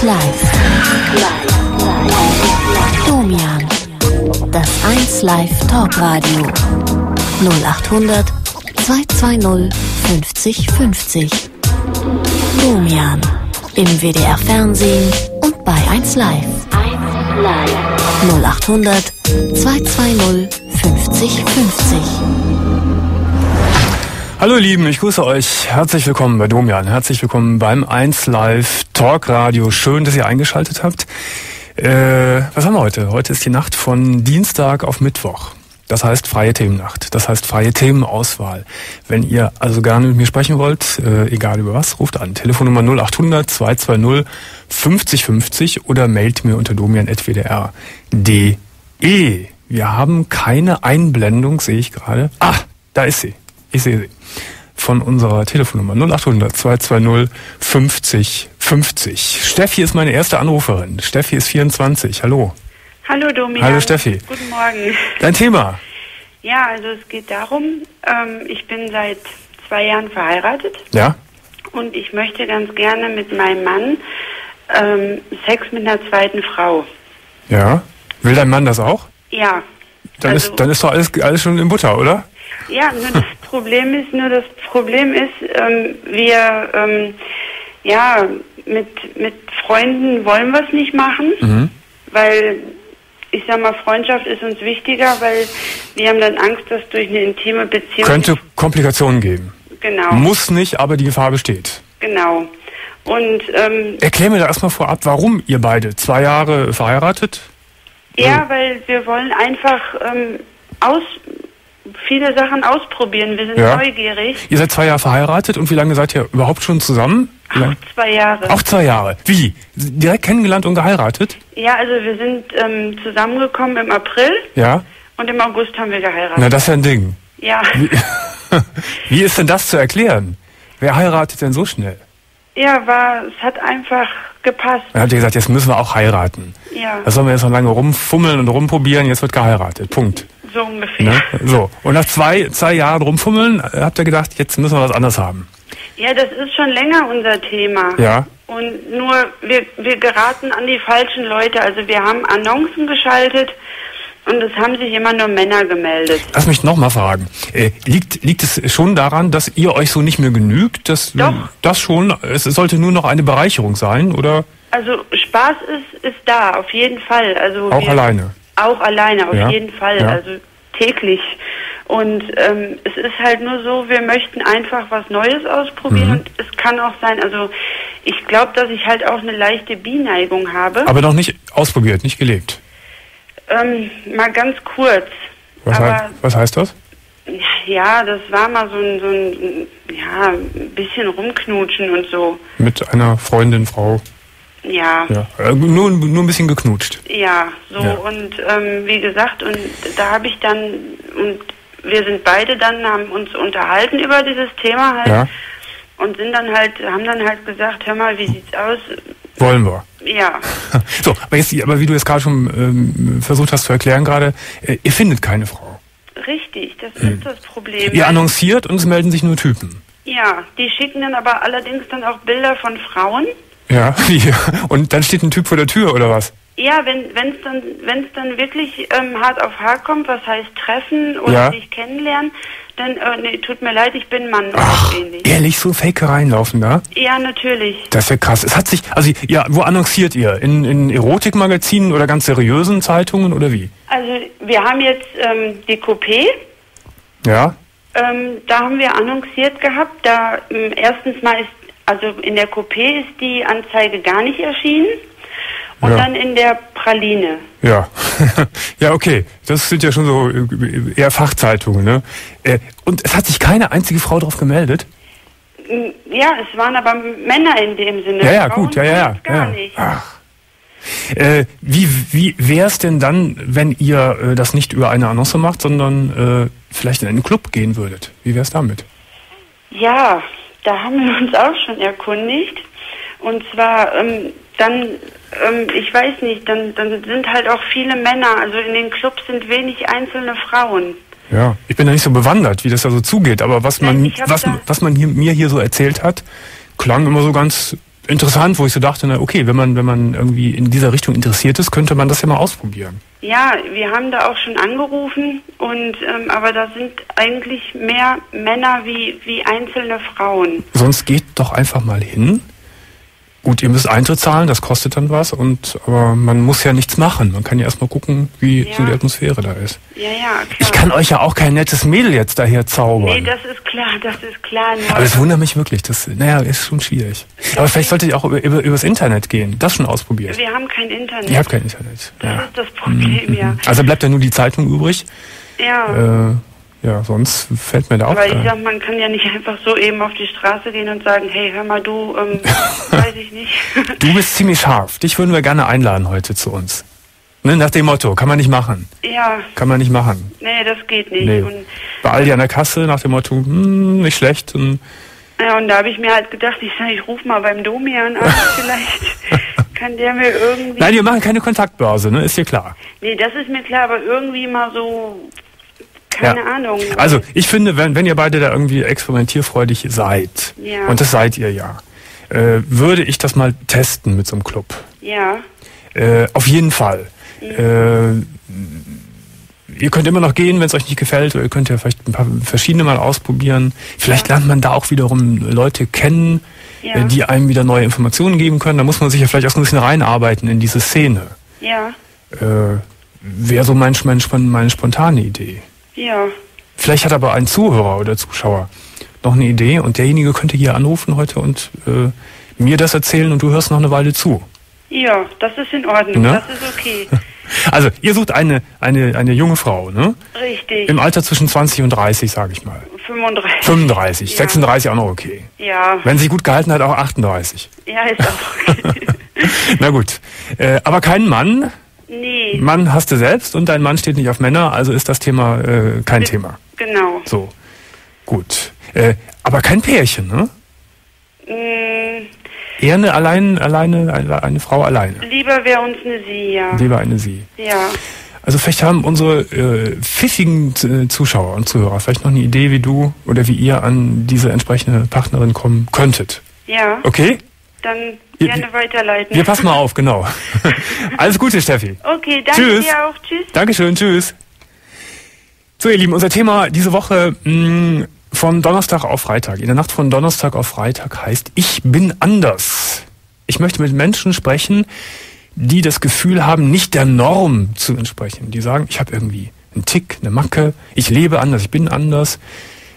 1 Live. Domian. Das 1 Live Talkradio. 0800 220 50 50. Domian. Im WDR Fernsehen und bei 1 Live. 0800 220 50 50. Hallo ihr Lieben, ich grüße euch. Herzlich willkommen bei Domian. Herzlich willkommen beim 1 Live Talk Radio. Schön, dass ihr eingeschaltet habt. Äh, was haben wir heute? Heute ist die Nacht von Dienstag auf Mittwoch. Das heißt freie Themennacht. Das heißt freie Themenauswahl. Wenn ihr also gerne mit mir sprechen wollt, äh, egal über was, ruft an. Telefonnummer 0800 220 50 50 oder mailt mir unter domian.wdr.de. Wir haben keine Einblendung, sehe ich gerade. Ah, da ist sie. Ich sehe sie. Von unserer Telefonnummer 0800 220 50 50. Steffi ist meine erste Anruferin. Steffi ist 24. Hallo. Hallo Domian. Hallo Steffi. Guten Morgen. Dein Thema? Ja, also es geht darum, ähm, ich bin seit zwei Jahren verheiratet Ja? und ich möchte ganz gerne mit meinem Mann ähm, Sex mit einer zweiten Frau. Ja? Will dein Mann das auch? Ja. Dann, also, ist, dann ist doch alles, alles schon in Butter, oder? ja, nur das Problem ist, nur das Problem ist, ähm, wir ähm, ja mit mit Freunden wollen wir es nicht machen, Mhm. weil ich sag mal, Freundschaft ist uns wichtiger, weil wir haben dann Angst, dass durch eine intime Beziehung Könnte Komplikationen geben. genau Muss nicht, aber die Gefahr besteht. Genau. Und ähm, Erklär mir da erstmal vorab, warum ihr beide zwei Jahre verheiratet? ja, weil wir wollen einfach ähm, aus viele Sachen ausprobieren. Wir sind Ja. neugierig. Ihr seid zwei Jahre verheiratet und wie lange seid ihr überhaupt schon zusammen? Wie Auch zwei Jahre. Auch zwei Jahre. Wie? Direkt kennengelernt und geheiratet? Ja, also wir sind ähm, zusammengekommen im April Ja? und im August haben wir geheiratet. Na, das ist ja ein Ding. ja. Wie ist denn das zu erklären? Wer heiratet denn so schnell? ja, war es hat einfach gepasst. Dann habt ihr gesagt, jetzt müssen wir auch heiraten. Ja, Da sollen wir jetzt noch lange rumfummeln und rumprobieren, jetzt wird geheiratet. Punkt. So ungefähr. Ne? So. Und nach zwei, zwei Jahren rumfummeln äh, habt ihr gedacht, jetzt müssen wir was anderes haben. Ja, das ist schon länger unser Thema. Ja. Und nur wir, wir geraten an die falschen Leute. Also wir haben Annoncen geschaltet und es haben sich immer nur Männer gemeldet. Lass mich nochmal fragen. Äh, liegt, liegt es schon daran, dass ihr euch so nicht mehr genügt? Dass, Doch. Das schon? Es sollte nur noch eine Bereicherung sein, oder? Also Spaß ist, ist da, auf jeden Fall. Also Auch wir, alleine. Auch alleine, auf Ja. jeden Fall. Ja. Also täglich. Und ähm, es ist halt nur so, wir möchten einfach was Neues ausprobieren Mhm. und es kann auch sein, also ich glaube, dass ich halt auch eine leichte Bineigung habe. Aber noch nicht ausprobiert, nicht gelebt. Ähm, mal ganz kurz. Was, Aber hei- was heißt das? ja, das war mal so ein, so ein ja, ein bisschen rumknutschen und so. Mit einer Freundin, Frau. Ja. Ja. Äh, nur, nur ein bisschen geknutscht. Ja, so Ja. und ähm, wie gesagt, und da habe ich dann und wir sind beide dann haben uns unterhalten über dieses Thema halt Ja. und sind dann halt haben dann halt gesagt, hör mal, wie sieht's aus? Wollen wir. Ja, So, aber, jetzt, aber wie du es gerade schon ähm, versucht hast zu erklären gerade, äh, ihr findet keine Frau. richtig, das Hm. ist das Problem. Ihr annonciert und es melden sich nur Typen. ja, die schicken dann aber allerdings dann auch Bilder von Frauen. Ja, wie? Und dann steht ein Typ vor der Tür oder was? Ja, wenn es dann wenn es dann wirklich ähm, hart auf hart kommt, was heißt treffen oder Ja. sich kennenlernen, dann äh, nee, tut mir leid, ich bin Mann Ach, ähnlich. ehrlich, so Fake reinlaufen da? Ja, natürlich. Das ist ja krass. Es hat sich, also ja, wo annonciert ihr? In, in Erotikmagazinen oder ganz seriösen Zeitungen oder wie? Also wir haben jetzt ähm, die Coupé, Ja? ähm, da haben wir annonciert gehabt. Da ähm, erstens mal ist, also in der Coupé ist die Anzeige gar nicht erschienen und Ja. dann in der Praline. Ja. ja, okay. Das sind ja schon so äh, eher Fachzeitungen, ne? Äh, Und es hat sich keine einzige Frau drauf gemeldet? Mm, Ja, es waren aber Männer in dem Sinne. Ja, ja, Frauen gut, ja, ja, ja. Gar ja. nicht. Ach. Äh, wie wie wäre es denn dann, wenn ihr äh, das nicht über eine Annonce macht, sondern äh, vielleicht in einen Club gehen würdet? Wie wäre es damit? Ja, da haben wir uns auch schon erkundigt. Und zwar, ähm, dann, ähm, ich weiß nicht, dann, dann sind halt auch viele Männer. Also in den Clubs sind wenig einzelne Frauen. Ja, ich bin da nicht so bewandert, wie das da so zugeht, aber was man, was, was man hier, mir hier so erzählt hat, klang immer so ganz interessant, wo ich so dachte, na okay, wenn man, wenn man irgendwie in dieser Richtung interessiert ist, könnte man das ja mal ausprobieren. Ja, wir haben da auch schon angerufen und ähm, aber da sind eigentlich mehr Männer wie, wie einzelne Frauen. Sonst geht doch einfach mal hin Gut, ihr müsst Eintritt zahlen, das kostet dann was, und aber man muss ja nichts machen. Man kann ja erstmal gucken, wie Ja. so die Atmosphäre da ist. Ja, ja, klar. Ich kann euch ja auch kein nettes Mädel jetzt daher zaubern. Nee, das ist klar, das ist klar. Nur aber es wundert mich wirklich. Das, naja, ist schon schwierig. Aber vielleicht solltet ihr auch über, über, übers Internet gehen. Das schon ausprobiert. wir haben kein Internet. Ihr habt kein Internet. das Ja. Mhm. ist das Problem, ja. Also bleibt ja nur die Zeitung übrig. Ja. Äh, ja, sonst fällt mir da auch Aber ich sag, man kann ja nicht einfach so eben auf die Straße gehen und sagen, hey, hör mal du, ähm, weiß ich nicht. Du bist ziemlich scharf. Dich würden wir gerne einladen heute zu uns. Ne, nach dem Motto, kann man nicht machen. ja, Kann man nicht machen. nee, das geht nicht. Nee. Und, Bei Aldi an der Kasse nach dem Motto, hm, nicht schlecht. Und ja, und da habe ich mir halt gedacht, ich sag, ich ruf mal beim Domian an, vielleicht kann der mir irgendwie... Nein, wir machen keine Kontaktbörse, ne? Ist dir klar. Nee, das ist mir klar, aber irgendwie mal so, keine Ja. Ahnung. Also, ich finde, wenn, wenn ihr beide da irgendwie experimentierfreudig seid, Ja. und das seid ihr ja, äh, würde ich das mal testen mit so einem Club. Ja, Äh, auf jeden Fall. Äh, ihr könnt immer noch gehen, wenn es euch nicht gefällt, oder ihr könnt ja vielleicht ein paar verschiedene mal ausprobieren. Vielleicht lernt man da auch wiederum Leute kennen, Ja. äh, die einem wieder neue Informationen geben können. Da muss man sich ja vielleicht auch ein bisschen reinarbeiten in diese Szene. ja, Äh, Wäre so mein, mein, meine spontane Idee. Ja. Vielleicht hat aber ein Zuhörer oder Zuschauer noch eine Idee und derjenige könnte hier anrufen heute und äh, mir das erzählen und du hörst noch eine Weile zu. Ja, das ist in Ordnung, Ne? das ist okay. Also, ihr sucht eine, eine, eine junge Frau, ne? Richtig. Im Alter zwischen 20 und 30, sage ich mal. 35. 35, Ja. 36 auch noch okay. Ja, Wenn sie gut gehalten hat, auch 38. ja, ist auch okay. Na gut. Äh, aber keinen Mann. Nee, Mann hast du selbst und dein Mann steht nicht auf Männer, also ist das Thema äh, kein Thema. genau. So. Gut. Äh, aber kein Pärchen, ne? Mm, Eher eine allein, alleine, eine, eine Frau alleine. lieber wäre uns eine Sie, ja. Lieber eine sie. Ja, Also vielleicht haben unsere äh, pfiffigen Zuschauer und Zuhörer vielleicht noch eine Idee, wie du oder wie ihr an diese entsprechende Partnerin kommen könntet. ja, Okay? Dann Wir- gerne weiterleiten. Wir passen mal auf, genau. Alles Gute, Steffi. Okay, danke Tschüss. dir auch. Tschüss. Dankeschön, tschüss. So, ihr Lieben, unser Thema diese Woche mh, von Donnerstag auf Freitag, in der Nacht von Donnerstag auf Freitag heißt Ich bin anders. Ich möchte mit Menschen sprechen, die das Gefühl haben, nicht der Norm zu entsprechen. Die sagen, ich habe irgendwie einen Tick, eine Macke, ich lebe anders, ich bin anders.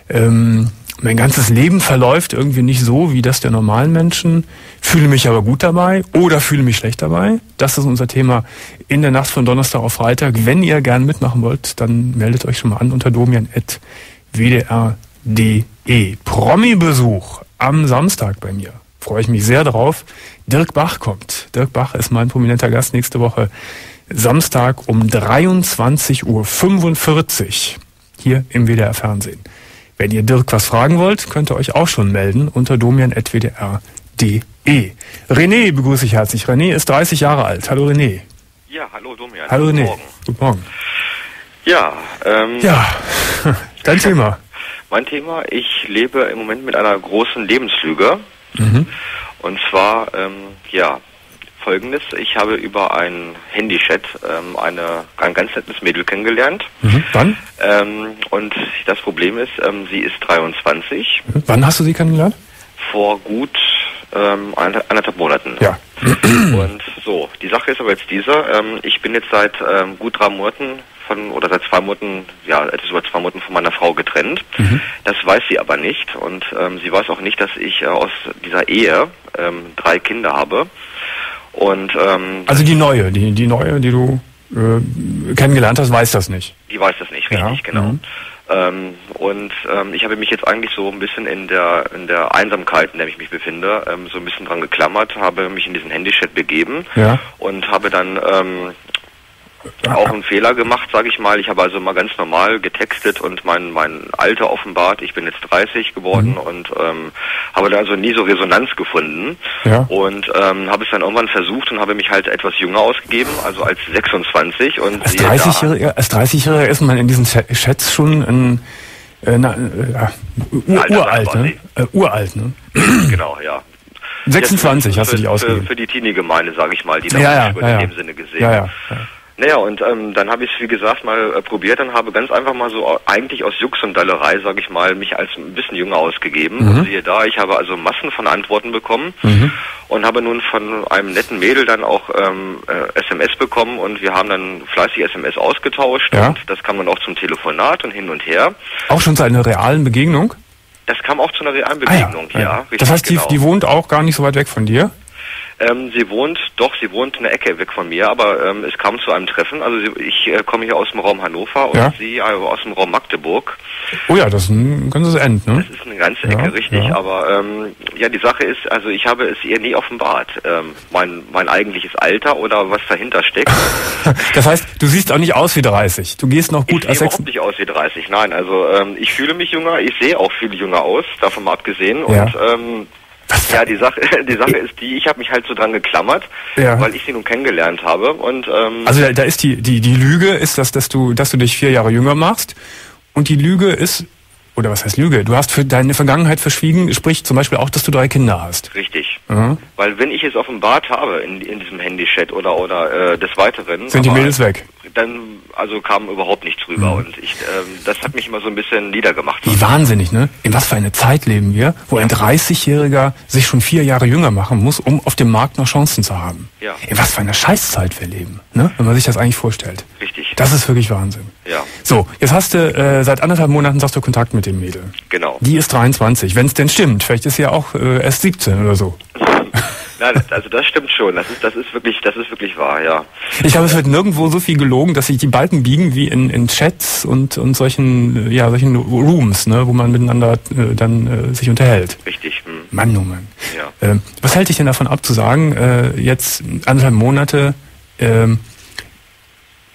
Ähm, mein ganzes Leben verläuft irgendwie nicht so wie das der normalen Menschen, fühle mich aber gut dabei oder fühle mich schlecht dabei. Das ist unser Thema in der Nacht von Donnerstag auf Freitag. Wenn ihr gern mitmachen wollt, dann meldet euch schon mal an unter domian.wdr.de. Promi-Besuch am Samstag bei mir. Freue ich mich sehr drauf. Dirk Bach kommt. Dirk Bach ist mein prominenter Gast nächste Woche. Samstag um 23.45 Uhr hier im WDR Fernsehen. Wenn ihr Dirk was fragen wollt, könnt ihr euch auch schon melden unter domian.wdr.de. René begrüße ich herzlich. René ist 30 Jahre alt. Hallo René. Ja, hallo Domian. Hallo Guten René. Morgen. Guten Morgen. Ja, ähm, Ja, dein Thema. mein Thema, ich lebe im Moment mit einer großen Lebenslüge. Mhm. Und zwar, ähm, ja, folgendes. Ich habe über einen Handychat ähm, eine, ein ganz nettes Mädel kennengelernt. Mhm. Wann? Ähm, und das Problem ist, ähm, sie ist 23, Wann hast du sie kennengelernt? vor gut ähm, anderthalb Monaten. Ja. Und so, die Sache ist aber jetzt diese, ähm, ich bin jetzt seit ähm, gut drei Monaten von, oder seit zwei Monaten, ja, etwas über zwei Monaten von meiner Frau getrennt. Das weiß sie aber nicht und ähm, sie weiß auch nicht, dass ich äh, aus dieser Ehe ähm, drei Kinder habe. Und ähm, Also die neue, die, die neue, die du äh, kennengelernt hast, weiß das nicht. die weiß das nicht, richtig, Ja, genau. mhm. Ähm, und ähm, ich habe mich jetzt eigentlich so ein bisschen in der in der Einsamkeit, in der ich mich befinde, ähm, so ein bisschen dran geklammert, habe mich in diesen Handychat begeben Ja. und habe dann ähm, auch einen Fehler gemacht, sage ich mal. Ich habe also mal ganz normal getextet und mein mein Alter offenbart. Ich bin jetzt 30 geworden Mhm. und ähm, habe da also nie so Resonanz gefunden. Ja. Und ähm, habe es dann irgendwann versucht und habe mich halt etwas jünger ausgegeben, also als 26 und Als siehe da- 30-Jähriger als 30-Jähriger ist man in diesen Cha- Chats schon ein, äh, na, äh, Alter, uralt, ne? Äh, uralt, ne? genau, ja. 26 hast du die ausgegeben. Für, für die Teenie-Gemeinde, sage ich mal, die ja, ja, ja, in dem Sinne gesehen. Ja, ja, ja. Naja, und ähm, dann habe ich es, wie gesagt, mal äh, probiert und habe ganz einfach mal so, eigentlich aus Jux und Dallerei, sage ich mal, mich als ein bisschen jünger ausgegeben. Mhm. Und siehe da, ich habe also Massen von Antworten bekommen Mhm. und habe nun von einem netten Mädel dann auch ähm, äh, SMS bekommen und wir haben dann fleißig SMS ausgetauscht Ja. und das kam dann auch zum Telefonat und hin und her. Auch schon zu einer realen Begegnung? Das kam auch zu einer realen Ah ja, Begegnung, ja. Das heißt, die, genau. die wohnt auch gar nicht so weit weg von dir? Ähm, sie wohnt, doch, sie wohnt eine Ecke weg von mir, aber ähm, es kam zu einem Treffen. Also sie, ich äh, komme hier aus dem Raum Hannover und Ja. sie äh, aus dem Raum Magdeburg. Oh ja, das ist ein ganzes End, ne? Das ist eine ganze Ecke, Ja, richtig. ja. Aber ähm, ja, die Sache ist, also ich habe es ihr nie offenbart, ähm, mein, mein eigentliches Alter oder was dahinter steckt. Das heißt, du siehst auch nicht aus wie 30. Du gehst noch gut ich als sehe überhaupt nicht aus wie 30. Nein, also ähm, ich fühle mich jünger, ich sehe auch viel jünger aus, davon mal abgesehen. Und ähm, ja, die Sache, die Sache ist die, ich habe mich halt so dran geklammert, Ja. weil ich sie nun kennengelernt habe. Und ähm, Also da, da ist die, die, die Lüge ist, dass, dass du, dass du dich vier Jahre jünger machst. Und die Lüge ist, oder was heißt Lüge? Du hast für deine Vergangenheit verschwiegen, sprich zum Beispiel auch, dass du drei Kinder hast. richtig. Mhm. Weil wenn ich es offenbart habe in, in diesem Handychat oder oder äh, des Weiteren, Sind die Mädels weg? Dann also kam überhaupt nichts rüber Mhm. und ich ähm, das hat mich immer so ein bisschen niedergemacht. Wie wahnsinnig, ne? In was für eine Zeit leben wir, wo ein 30-Jähriger sich schon vier Jahre jünger machen muss, um auf dem Markt noch Chancen zu haben. Ja. In was für einer Scheißzeit wir leben, ne? Wenn man sich das eigentlich vorstellt. Richtig. Das ist wirklich Wahnsinn. Ja, So, jetzt hast du äh, seit anderthalb Monaten sagst du Kontakt mit dem Mädel. genau. Die ist 23, wenn es denn stimmt. Vielleicht ist sie ja auch äh, erst 17 oder so. Nein, das- also das stimmt schon. Das ist das ist wirklich das ist wirklich wahr, ja. Ich glaube, es wird nirgendwo so viel gelogen, dass sich die Balken biegen wie in, in Chats und, und solchen, äh, ja, solchen Rooms, ne, wo man miteinander äh, dann äh, sich unterhält. Richtig. Hm. Mann, oh Mann. Ja. Ähm, was hält dich denn davon ab zu sagen, äh, jetzt anderthalb Monate, ähm,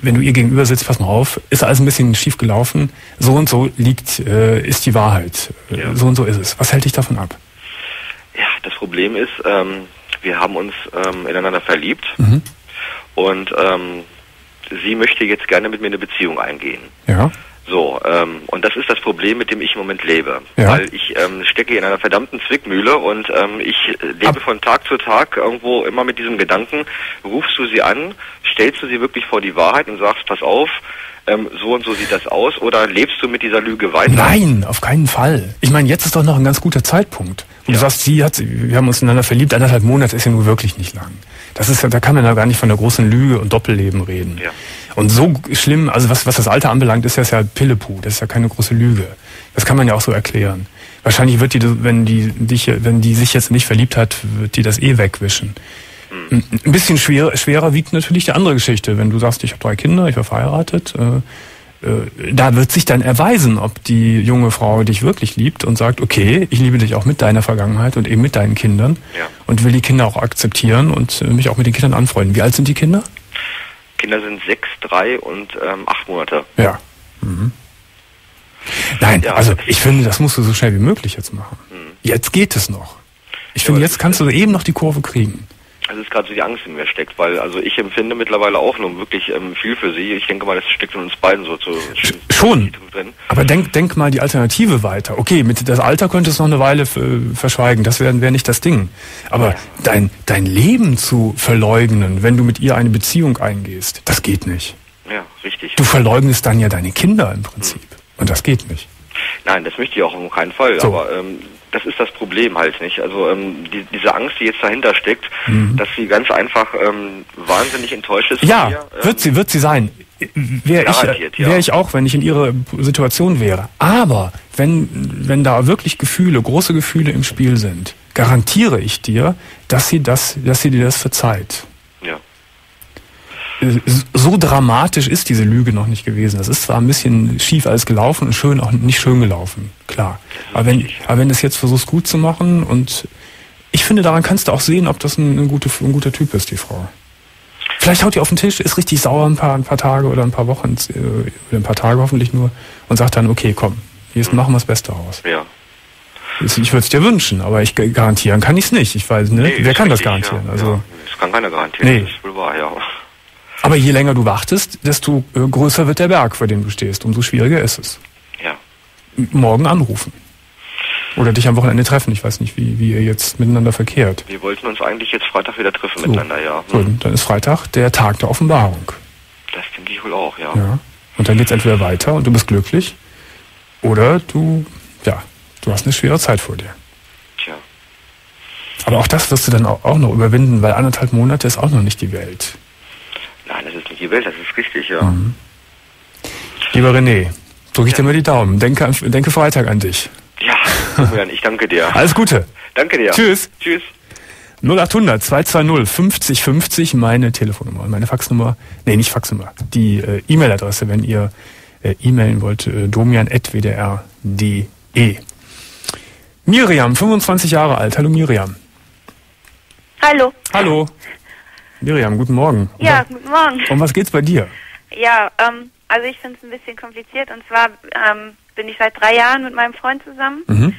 wenn du ihr gegenüber sitzt, pass mal auf, ist alles ein bisschen schief gelaufen, so und so liegt, äh, ist die Wahrheit. Äh, Ja. So und so ist es. Was hält dich davon ab? Ja, das Problem ist, ähm, wir haben uns ähm, ineinander verliebt Mhm. und ähm, sie möchte jetzt gerne mit mir eine Beziehung eingehen. Ja. So, ähm, und das ist das Problem, mit dem ich im Moment lebe. Ja. Weil ich ähm, stecke in einer verdammten Zwickmühle und ähm, ich lebe Ab- von Tag zu Tag irgendwo immer mit diesem Gedanken, rufst du sie an, stellst du sie wirklich vor die Wahrheit und sagst, pass auf, ähm, so und so sieht das aus, oder lebst du mit dieser Lüge weiter? Nein, auf keinen Fall. Ich meine, jetzt ist doch noch ein ganz guter Zeitpunkt. Und du sagst, sie hat, wir haben uns ineinander verliebt, anderthalb Monate ist ja nun wirklich nicht lang. Das ist ja, da kann man ja gar nicht von der großen Lüge und Doppelleben reden. Ja. Und so schlimm, also was, was das Alter anbelangt, ist das ja Pillepuh, das ist ja keine große Lüge. Das kann man ja auch so erklären. Wahrscheinlich wird die, wenn die dich, wenn die sich jetzt nicht verliebt hat, wird die das eh wegwischen. Hm. Ein bisschen schwer, schwerer wiegt natürlich die andere Geschichte. Wenn du sagst, ich habe drei Kinder, ich war verheiratet, äh, da wird sich dann erweisen, ob die junge Frau dich wirklich liebt und sagt, okay, ich liebe dich auch mit deiner Vergangenheit und eben mit deinen Kindern Ja. und will die Kinder auch akzeptieren und äh, mich auch mit den Kindern anfreunden. Wie alt sind die Kinder? Kinder sind sechs, drei und ähm, acht Monate. Ja. Mhm. Nein, Ja. also ich finde, das musst du so schnell wie möglich jetzt machen. Jetzt geht es noch. Ich finde, aber jetzt kannst du eben noch die Kurve kriegen. Das ist gerade so die Angst, die in mir steckt, weil also ich empfinde mittlerweile auch nur wirklich ähm, viel für sie. Ich denke mal, das steckt in uns beiden so zu schon. drin. Aber denk, denk mal die Alternative weiter. Okay, mit das Alter könnte es noch eine Weile f- verschweigen. Das wäre wär nicht das Ding. Aber dein, dein Leben zu verleugnen, wenn du mit ihr eine Beziehung eingehst, das geht nicht. Ja, richtig. Du verleugnest dann ja deine Kinder im Prinzip. Und das geht nicht. Nein, das möchte ich auch auf keinen Fall. So. Aber ähm, das ist das Problem halt nicht. Also ähm, die, diese Angst, die jetzt dahinter steckt, dass sie ganz einfach ähm, wahnsinnig enttäuscht ist. Mhm. Ja, mir, ähm, wird sie, wird sie sein. Wäre ich, ja. wär ich auch, wenn ich in ihrer Situation wäre. Aber wenn, wenn da wirklich Gefühle, große Gefühle im Spiel sind, garantiere ich dir, dass sie das, dass sie dir das verzeiht. So dramatisch ist diese Lüge noch nicht gewesen. Das ist zwar ein bisschen schief alles gelaufen und schön auch nicht schön gelaufen, klar. Aber wenn, aber wenn du es jetzt versuchst gut zu machen und ich finde, daran kannst du auch sehen, ob das ein, ein, gute, ein guter Typ ist, die Frau. Vielleicht haut die auf den Tisch, ist richtig sauer ein paar, ein paar Tage oder ein paar Wochen, äh, oder ein paar Tage hoffentlich nur und sagt dann, okay, komm, jetzt machen wir das Beste raus. Ja. Ich würde es dir wünschen, aber ich garantieren kann ich es nicht. Ich weiß, ne? Nee, Wer kann das garantieren? Ja, also, ja. Das kann keiner garantieren. Nee. Das ist wohl wahr, ja. Aber je länger du wartest, desto äh, größer wird der Berg, vor dem du stehst. Umso schwieriger ist es. Ja. Morgen anrufen. Oder dich am Wochenende treffen. Ich weiß nicht, wie, wie ihr jetzt miteinander verkehrt. Wir wollten uns eigentlich jetzt Freitag wieder treffen miteinander, ja. So, Hm. dann ist Freitag der Tag der Offenbarung. Das denke ich wohl auch, ja. Ja. Und dann geht's entweder weiter und du bist glücklich oder du, ja, du hast eine schwere Zeit vor dir. Tja. Aber auch das wirst du dann auch noch überwinden, weil anderthalb Monate ist auch noch nicht die Welt. Nein, das ist nicht die Welt, das ist richtig, ja. Mhm. Lieber René, drücke ich dir mal die Daumen. Denke, denke Freitag an dich. Ja, Julian, ich danke dir. Alles Gute. Danke dir. Tschüss. Tschüss. 0800 220 50 50, meine Telefonnummer, meine Faxnummer, nee, nicht Faxnummer, die äh, E-Mail-Adresse, wenn ihr äh, e-mailen wollt, äh, domian.wdr.de. Miriam, 25 Jahre alt. Hallo Miriam. Hallo. Hallo. Miriam, guten Morgen. Ja, guten Morgen. Um was geht's bei dir? Ja, ähm, also ich finde es ein bisschen kompliziert und zwar ähm, bin ich seit drei Jahren mit meinem Freund zusammen. Mhm.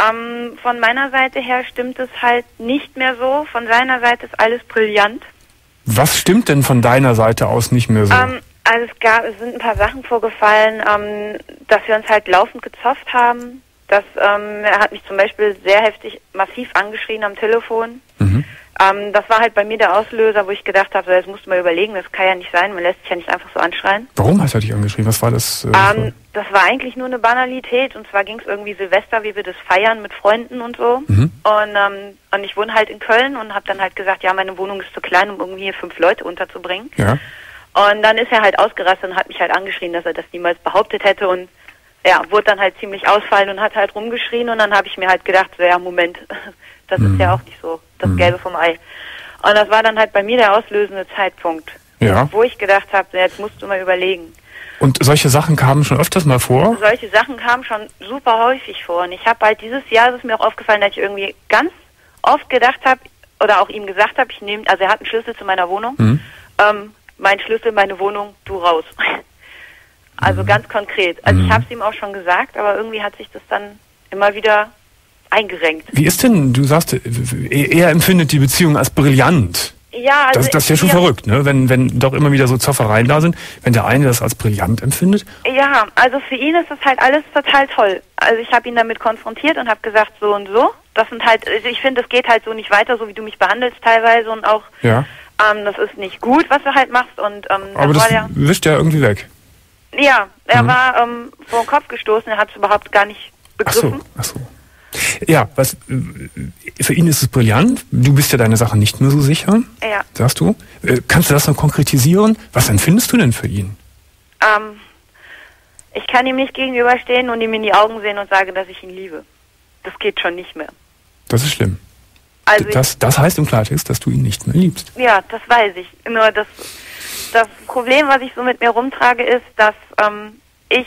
Ähm, von meiner Seite her stimmt es halt nicht mehr so. Von seiner Seite ist alles brillant. Was stimmt denn von deiner Seite aus nicht mehr so? Ähm, also es, gab, es sind ein paar Sachen vorgefallen, ähm, dass wir uns halt laufend gezofft haben. Dass, ähm, er hat mich zum Beispiel sehr heftig massiv angeschrien am Telefon. mhm. Ähm, das war halt bei mir der Auslöser, wo ich gedacht habe, so, jetzt musst du mal überlegen, das kann ja nicht sein, man lässt sich ja nicht einfach so anschreien. Warum hast du dich angeschrieben? Was war das? Äh, Ähm, das war eigentlich nur eine Banalität und zwar ging es irgendwie Silvester, wie wir das feiern mit Freunden und so. Mhm. Und, ähm, und ich wohne halt in Köln und habe dann halt gesagt, ja, meine Wohnung ist zu klein, um irgendwie hier fünf Leute unterzubringen. ja. Und dann ist er halt ausgerastet und hat mich halt angeschrien, dass er das niemals behauptet hätte und ja, wurde dann halt ziemlich ausfallen und hat halt rumgeschrien und dann habe ich mir halt gedacht, so, ja, Moment, das ist ja auch nicht so das Gelbe vom Ei. Und das war dann halt bei mir der auslösende Zeitpunkt, Ja. wo ich gedacht habe, jetzt musst du mal überlegen. Und solche Sachen kamen schon öfters mal vor? solche Sachen kamen schon super häufig vor. Und ich habe halt dieses Jahr, ist es mir auch aufgefallen, dass ich irgendwie ganz oft gedacht habe, oder auch ihm gesagt habe, ich nehme, also er hat einen Schlüssel zu meiner Wohnung, Mhm. ähm, mein Schlüssel, meine Wohnung, du raus. also ganz konkret. Also Mhm. ich habe es ihm auch schon gesagt, aber irgendwie hat sich das dann immer wieder eingerenkt. Wie ist denn, du sagst, er empfindet die Beziehung als brillant. Ja, also Das, das ist ja schon wir- verrückt, ne? Wenn, wenn doch immer wieder so Zoffereien da sind, wenn der eine das als brillant empfindet. Ja, also für ihn ist das halt alles total toll. Also ich habe ihn damit konfrontiert und habe gesagt, so und so. Das sind halt, also ich finde, es geht halt so nicht weiter, so wie du mich behandelst teilweise und auch, Ja. ähm, das ist nicht gut, was du halt machst und ähm, Aber das das war der, wischt ja irgendwie weg. ja, er Mhm. war ähm, vor den Kopf gestoßen, er hat es überhaupt gar nicht Ach so, begriffen. ach so. Ja, was, für ihn ist es brillant. Du bist ja deiner Sache nicht mehr so sicher, Ja, sagst du. Äh, Kannst du das noch konkretisieren? Was empfindest du denn für ihn? ähm, ich kann ihm nicht gegenüberstehen und ihm in die Augen sehen und sage, dass ich ihn liebe. Das geht schon nicht mehr. Das ist schlimm. Also das, das heißt im Klartext, dass du ihn nicht mehr liebst. Ja, das weiß ich. Nur das, das Problem, was ich so mit mir rumtrage, ist, dass ähm, ich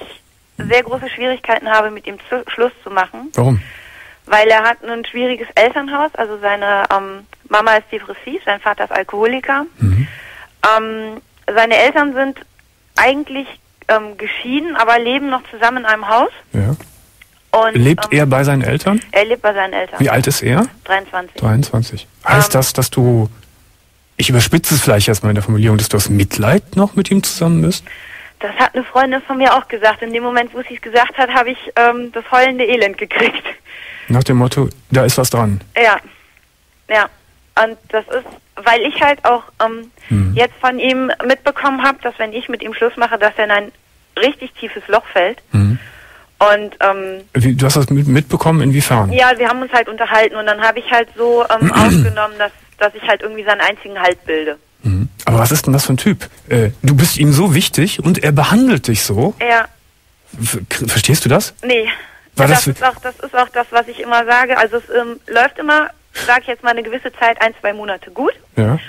sehr große Schwierigkeiten habe, mit ihm Schluss zu machen, Warum? Weil er hat ein schwieriges Elternhaus. Also seine ähm, Mama ist depressiv, sein Vater ist Alkoholiker. Mhm. Ähm, seine Eltern sind eigentlich ähm, geschieden, aber leben noch zusammen in einem Haus. Ja. Und, Lebt ähm, er bei seinen Eltern? Er lebt bei seinen Eltern. Wie alt ist er? 23. 23. Heißt Ähm. das, dass du, ich überspitze es vielleicht erstmal in der Formulierung, dass du aus Mitleid noch mit ihm zusammen bist? Das hat eine Freundin von mir auch gesagt. In dem Moment, wo sie es gesagt hat, habe ich ähm, das heulende Elend gekriegt. Nach dem Motto, da ist was dran. Ja, ja. Und das ist, weil ich halt auch ähm, Hm. jetzt von ihm mitbekommen habe, dass wenn ich mit ihm Schluss mache, dass er in ein richtig tiefes Loch fällt. Mhm. Und ähm, Wie, du hast das mit, mitbekommen, inwiefern? ja, wir haben uns halt unterhalten und dann habe ich halt so ähm, aufgenommen, dass, dass ich halt irgendwie seinen einzigen Halt bilde. Mhm. Aber was ist denn das für ein Typ? Äh, du bist ihm so wichtig und er behandelt dich so. Ja, F verstehst du das? nee. War das, das- ist auch, das ist auch das, was ich immer sage. Also es ähm, läuft immer, sag ich jetzt mal, eine gewisse Zeit, ein, zwei Monate gut. Ja,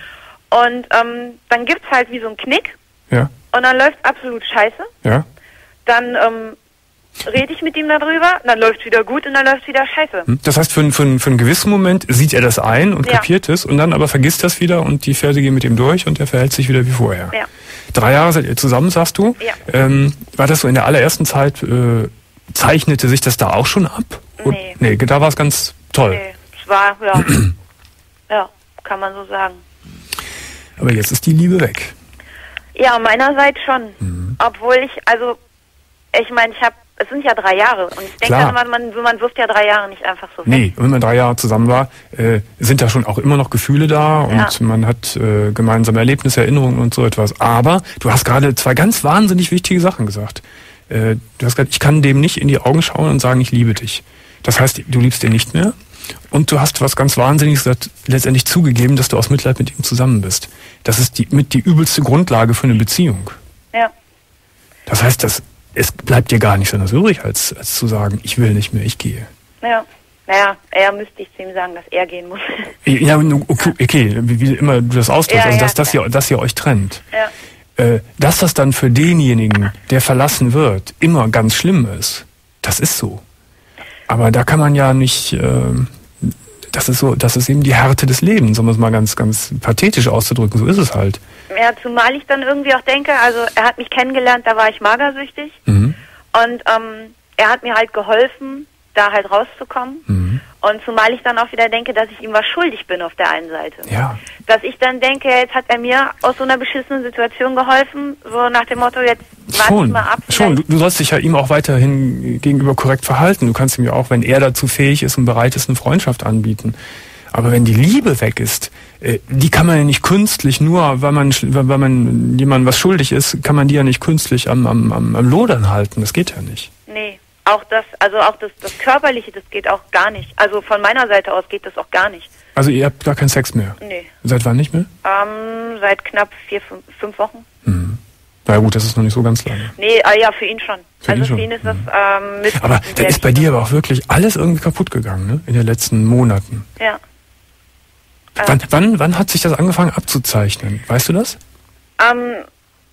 Und ähm, dann gibt's halt wie so einen Knick ja, und dann läuft absolut scheiße. ja. Dann ähm, rede ich mit ihm darüber, dann läuft's wieder gut und dann läuft's wieder scheiße. Hm? Das heißt, für, einen- für, einen- für einen gewissen Moment sieht er das ein und Ja. kapiert es und dann aber vergisst das wieder und die Pferde gehen mit ihm durch und er verhält sich wieder wie vorher. Ja. Drei Jahre seid ihr zusammen, sagst du? Ja. Ähm, war das so in der allerersten Zeit, äh, zeichnete sich das da auch schon ab? Und- Nee. Nee, da war es ganz toll. Nee, es war, ja, ja, kann man so sagen. Aber jetzt ist die Liebe weg. Ja, meinerseits schon. Mhm. Obwohl ich, also, ich meine, ich habe es sind ja drei Jahre. Und ich denke immer, man, man wirft ja drei Jahre nicht einfach so weg. Nee, wenn man drei Jahre zusammen war, äh, sind da schon auch immer noch Gefühle da und Ja. man hat äh, gemeinsame Erlebnisse, Erinnerungen und so etwas. Aber du hast gerade zwei ganz wahnsinnig wichtige Sachen gesagt. Äh, du hast gesagt, ich kann dem nicht in die Augen schauen und sagen, ich liebe dich. Das heißt, du liebst ihn nicht mehr. Und du hast was ganz Wahnsinniges letztendlich zugegeben, dass du aus Mitleid mit ihm zusammen bist. Das ist die, mit die übelste Grundlage für eine Beziehung. Ja. Das heißt, das, es bleibt dir gar nichts anderes übrig, als, als zu sagen, ich will nicht mehr, ich gehe. Ja. Naja, eher müsste ich zu ihm sagen, dass er gehen muss. Ja, okay, okay wie, wie immer du das ausdrückst, Ja, also ja, dass, dass, ihr, dass ihr euch trennt. ja. Äh, dass das dann für denjenigen, der verlassen wird, immer ganz schlimm ist, das ist so. Aber da kann man ja nicht, äh, das ist so, das ist eben die Härte des Lebens, um es mal ganz, ganz pathetisch auszudrücken, so ist es halt. Ja, zumal ich dann irgendwie auch denke, also er hat mich kennengelernt, da war ich magersüchtig Mhm. und ähm, er hat mir halt geholfen, da halt rauszukommen. Mhm. Und zumal ich dann auch wieder denke, dass ich ihm was schuldig bin auf der einen Seite. Ja. Dass ich dann denke, jetzt hat er mir aus so einer beschissenen Situation geholfen, so nach dem Motto, jetzt warte mal ab. schon. Du, du sollst dich ja ihm auch weiterhin gegenüber korrekt verhalten. Du kannst ihm ja auch, wenn er dazu fähig ist und bereit ist, eine Freundschaft anbieten. Aber wenn die Liebe weg ist, äh, die kann man ja nicht künstlich, nur weil man, weil man jemandem was schuldig ist, kann man die ja nicht künstlich am, am, am, am Lodern halten. Das geht ja nicht. Nee, auch das, also auch das, das Körperliche, das geht auch gar nicht. Also von meiner Seite aus geht das auch gar nicht. Also ihr habt gar keinen Sex mehr. Nee. Seit wann nicht mehr? Ähm, seit knapp vier, fünf, fünf Wochen. Na ja, gut, das ist noch nicht so ganz lange. Nee, äh, ja, für ihn schon. Für ihn also schon, für ihn ist das ähm, mit. Aber da ist bei dir aber auch wirklich alles irgendwie kaputt gegangen, ne? In den letzten Monaten. Ja. Wann, wann, wann hat sich das angefangen abzuzeichnen? Weißt du das? Ähm,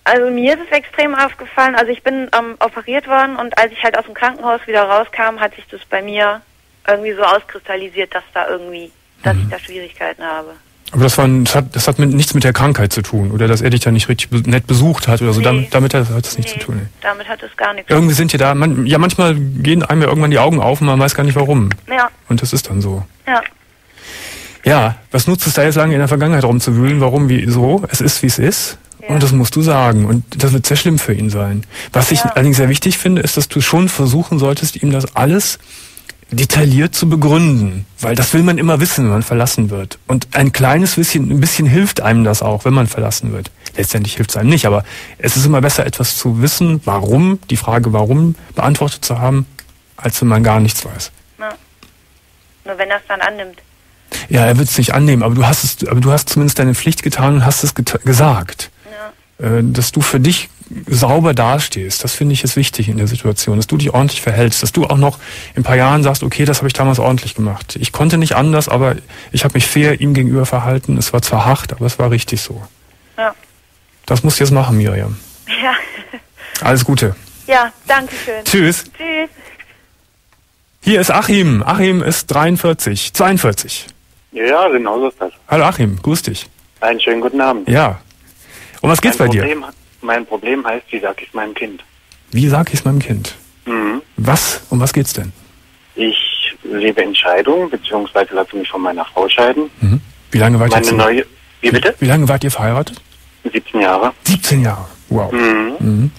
also mir ist es extrem aufgefallen. Also ich bin ähm, operiert worden und als ich halt aus dem Krankenhaus wieder rauskam, hat sich das bei mir irgendwie so auskristallisiert, dass da irgendwie, dass Mhm. ich da Schwierigkeiten habe. Aber das, war, das hat, das hat mit, nichts mit der Krankheit zu tun oder dass er dich da nicht richtig be nett besucht hat oder so. Nee. Damit, damit hat das nichts Nee, zu tun. Nee. damit hat es gar nichts. Irgendwie sind dir da, man, ja manchmal gehen einem ja irgendwann die Augen auf und man weiß gar nicht warum. Ja, Und das ist dann so. ja, Ja, was nutzt es da jetzt lange in der Vergangenheit rumzuwühlen? Warum, wie, so? Es ist, wie es ist. Ja. Und das musst du sagen. Und das wird sehr schlimm für ihn sein. Was ich Ja. allerdings sehr wichtig finde, ist, dass du schon versuchen solltest, ihm das alles detailliert zu begründen. Weil das will man immer wissen, wenn man verlassen wird. Und ein kleines bisschen, ein bisschen hilft einem das auch, wenn man verlassen wird. Letztendlich hilft es einem nicht, aber es ist immer besser, etwas zu wissen, warum, die Frage warum beantwortet zu haben, als wenn man gar nichts weiß. ja. Nur wenn er es dann annimmt. Ja, er wird es nicht annehmen, aber du hast es, aber du hast zumindest deine Pflicht getan und hast es gesagt. Äh, dass du für dich sauber dastehst, das finde ich ist wichtig in der Situation, dass du dich ordentlich verhältst, dass du auch noch in ein paar Jahren sagst, okay, das habe ich damals ordentlich gemacht. Ich konnte nicht anders, aber ich habe mich fair ihm gegenüber verhalten. Es war zwar hart, aber es war richtig so. ja. Das musst du jetzt machen, Miriam. Ja, Alles Gute. ja danke schön. Tschüss. Tschüss. Hier ist Achim. Achim ist 43, 42. Ja, genau so ist das. Hallo Achim, grüß dich. Einen schönen guten Abend. Ja. Um was geht's bei mein dir? Problem, Mein Problem heißt, wie sag ich meinem Kind? Wie sag ich es meinem Kind? Mhm. Was? Um was geht's denn? Ich lebe in Scheidung, beziehungsweise lasse mich von meiner Frau scheiden. Mhm. Wie lange wart Meine ihr neue, wie bitte? Wie lange wart ihr verheiratet? 17 Jahre. 17 Jahre. Wow. Mhm. Mhm.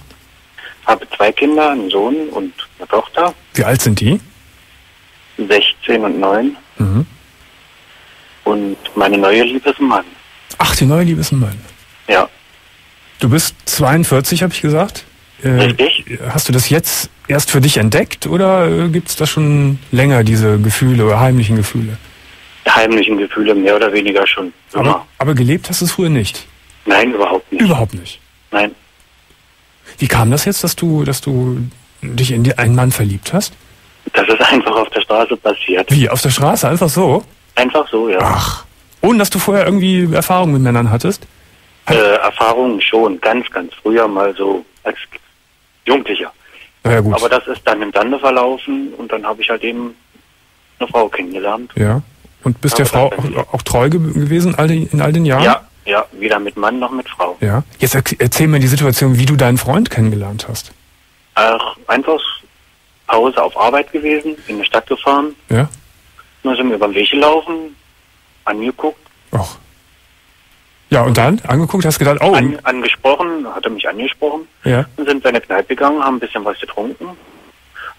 Habe zwei Kinder, einen Sohn und eine Tochter, Wie alt sind die? 16 und 9. Mhm. Und meine neue Liebe ist ein Mann. Ach, die neue Liebe ist ein Mann. Ja. Du bist 42, habe ich gesagt. Äh, Richtig. Hast du das jetzt erst für dich entdeckt oder äh, gibt es da schon länger diese Gefühle oder heimlichen Gefühle? Heimlichen Gefühle, mehr oder weniger schon. Immer. Aber, aber gelebt hast du es früher nicht. Nein, überhaupt nicht. Überhaupt nicht. Nein. Wie kam das jetzt, dass du, dass du dich in einen Mann verliebt hast? Das ist einfach auf der Straße passiert. Wie? Auf der Straße? Einfach so? Einfach so, ja. Ach. Ohne dass du vorher irgendwie Erfahrung mit Männern hattest? Äh, Erfahrungen schon, ganz, ganz früher mal so als Jugendlicher. Ja, gut. Aber das ist dann im Sande verlaufen und dann habe ich halt eben eine Frau kennengelernt. ja. Und bist der Frau auch, auch treu ge gewesen all die, in all den Jahren? Ja, ja, weder mit Mann noch mit Frau. Ja. Jetzt erzähl mir die Situation, wie du deinen Freund kennengelernt hast. Ach, einfach Pause auf Arbeit gewesen, in die Stadt gefahren, Ja? dann sind wir über den Weg gelaufen, angeguckt, Och. Ja, und dann angeguckt, hast gedacht, oh, an, angesprochen, hat er mich angesprochen, ja. dann sind wir in eine Kneipe gegangen, haben ein bisschen was getrunken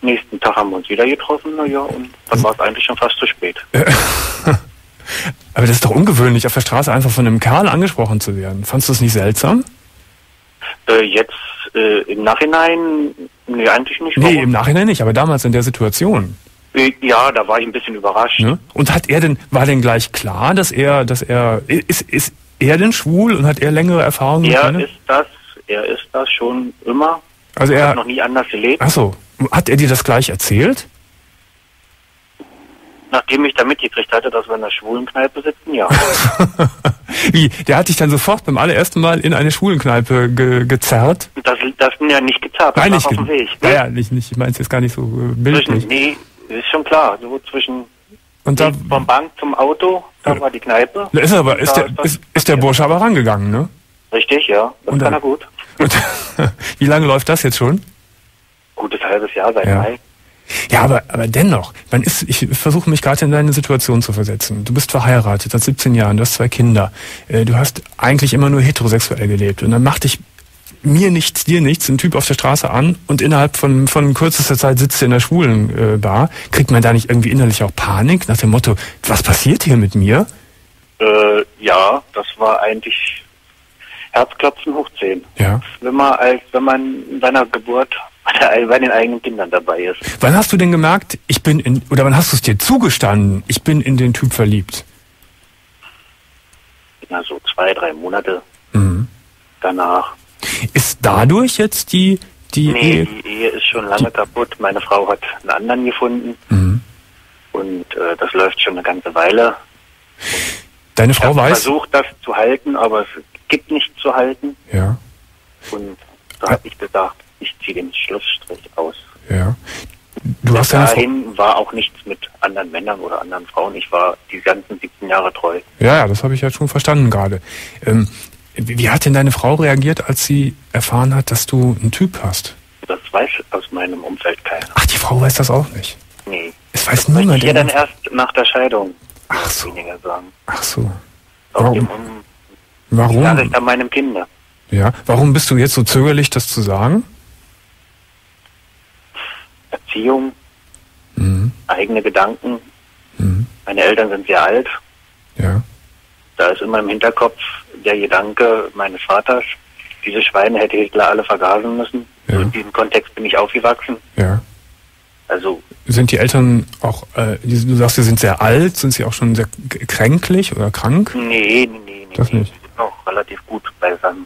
nächsten Tag haben wir uns wieder getroffen, naja, und dann war es eigentlich schon fast zu spät. Aber das ist doch ungewöhnlich, auf der Straße einfach von einem Kerl angesprochen zu werden. Fandst du das nicht seltsam? Äh, jetzt äh, im Nachhinein, nee, eigentlich nicht. Nee, Warum? im Nachhinein nicht, aber damals in der Situation. Äh, Ja, da war ich ein bisschen überrascht. Ne? Und hat er denn, war denn gleich klar, dass er, dass er, ist, ist er denn schwul und hat er längere Erfahrungen? Er ist das, er ist das schon immer. Also Er er, hat noch nie anders gelebt. ach so, hat er dir das gleich erzählt? Nachdem ich da mitgekriegt hatte, dass wir in einer schwulen Kneipe sitzen, ja. Wie, der hat dich dann sofort beim allerersten Mal in eine Schwulenkneipe ge gezerrt? Das, das bin ja nicht gezerrt, das Nein, war nicht. auf dem Weg. Ja, ja, nicht, nicht, ich meine es jetzt gar nicht so äh, bildlich. Zwischen, nee, ist schon klar. So zwischen Und da, vom Bank zum Auto, da war die Kneipe. da ist er aber, ist der, ist, ist der. Bursche aber rangegangen, ne? Richtig, ja. Das Und kann dann- er gut. Und wie lange läuft das jetzt schon? Gutes halbes Jahr seit Ja. Mai. Ja, aber, aber dennoch, man ist, ich versuche mich gerade in deine Situation zu versetzen. Du bist verheiratet, seit 17 Jahren, du hast zwei Kinder. Äh, Du hast eigentlich immer nur heterosexuell gelebt. Und dann macht dich mir nichts, dir nichts, ein Typ auf der Straße an und innerhalb von, von kürzester Zeit sitzt du in der schwulen äh, Bar. Kriegt man da nicht irgendwie innerlich auch Panik nach dem Motto, was passiert hier mit mir? Äh, ja, das war eigentlich Herzklopfen hoch 10. Ja. Wenn man als wenn man in seiner Geburt bei, bei den eigenen Kindern dabei ist. Wann hast du denn gemerkt, ich bin in, oder wann hast du es dir zugestanden, ich bin in den Typ verliebt? Na, so zwei, drei Monate Mhm. danach. Ist dadurch jetzt die, die Nee, Ehe? die Ehe ist schon lange kaputt. Meine Frau hat einen anderen gefunden Mhm. und äh, das läuft schon eine ganze Weile. Deine Ich Frau habe weiß? versucht, das zu halten, aber es gibt nicht zu halten. Ja, Und da habe ich gesagt, ich ziehe den Schlussstrich aus. ja. Du Bis hast deine Frau, dahin war auch nichts mit anderen Männern oder anderen Frauen. Ich war die ganzen 17 Jahre treu. ja, ja, das habe ich ja schon verstanden gerade. Ähm, wie hat denn deine Frau reagiert, als sie erfahren hat, dass du einen Typ hast? Das weiß aus meinem Umfeld keiner. Ach, die Frau weiß das auch nicht. Nee. Es weiß Das niemand. ich ja dann erst nach der Scheidung Ach so. weniger sagen. Ach so. Warum? Um Warum? ich dann meinem Kinder. Ja, warum bist du jetzt so zögerlich, das zu sagen? Erziehung, Mhm. eigene Gedanken. Mhm. Meine Eltern sind sehr alt. Ja. Da ist immer im Hinterkopf der Gedanke meines Vaters, diese Schweine hätte Hitler alle vergasen müssen. Ja. In diesem Kontext bin ich aufgewachsen. Ja. Also Sind die Eltern auch, äh, du sagst, sie sind sehr alt, sind sie auch schon sehr kränklich oder krank? nee, nee, nee. nee Das nee. nicht. Die sind noch relativ gut beisammen.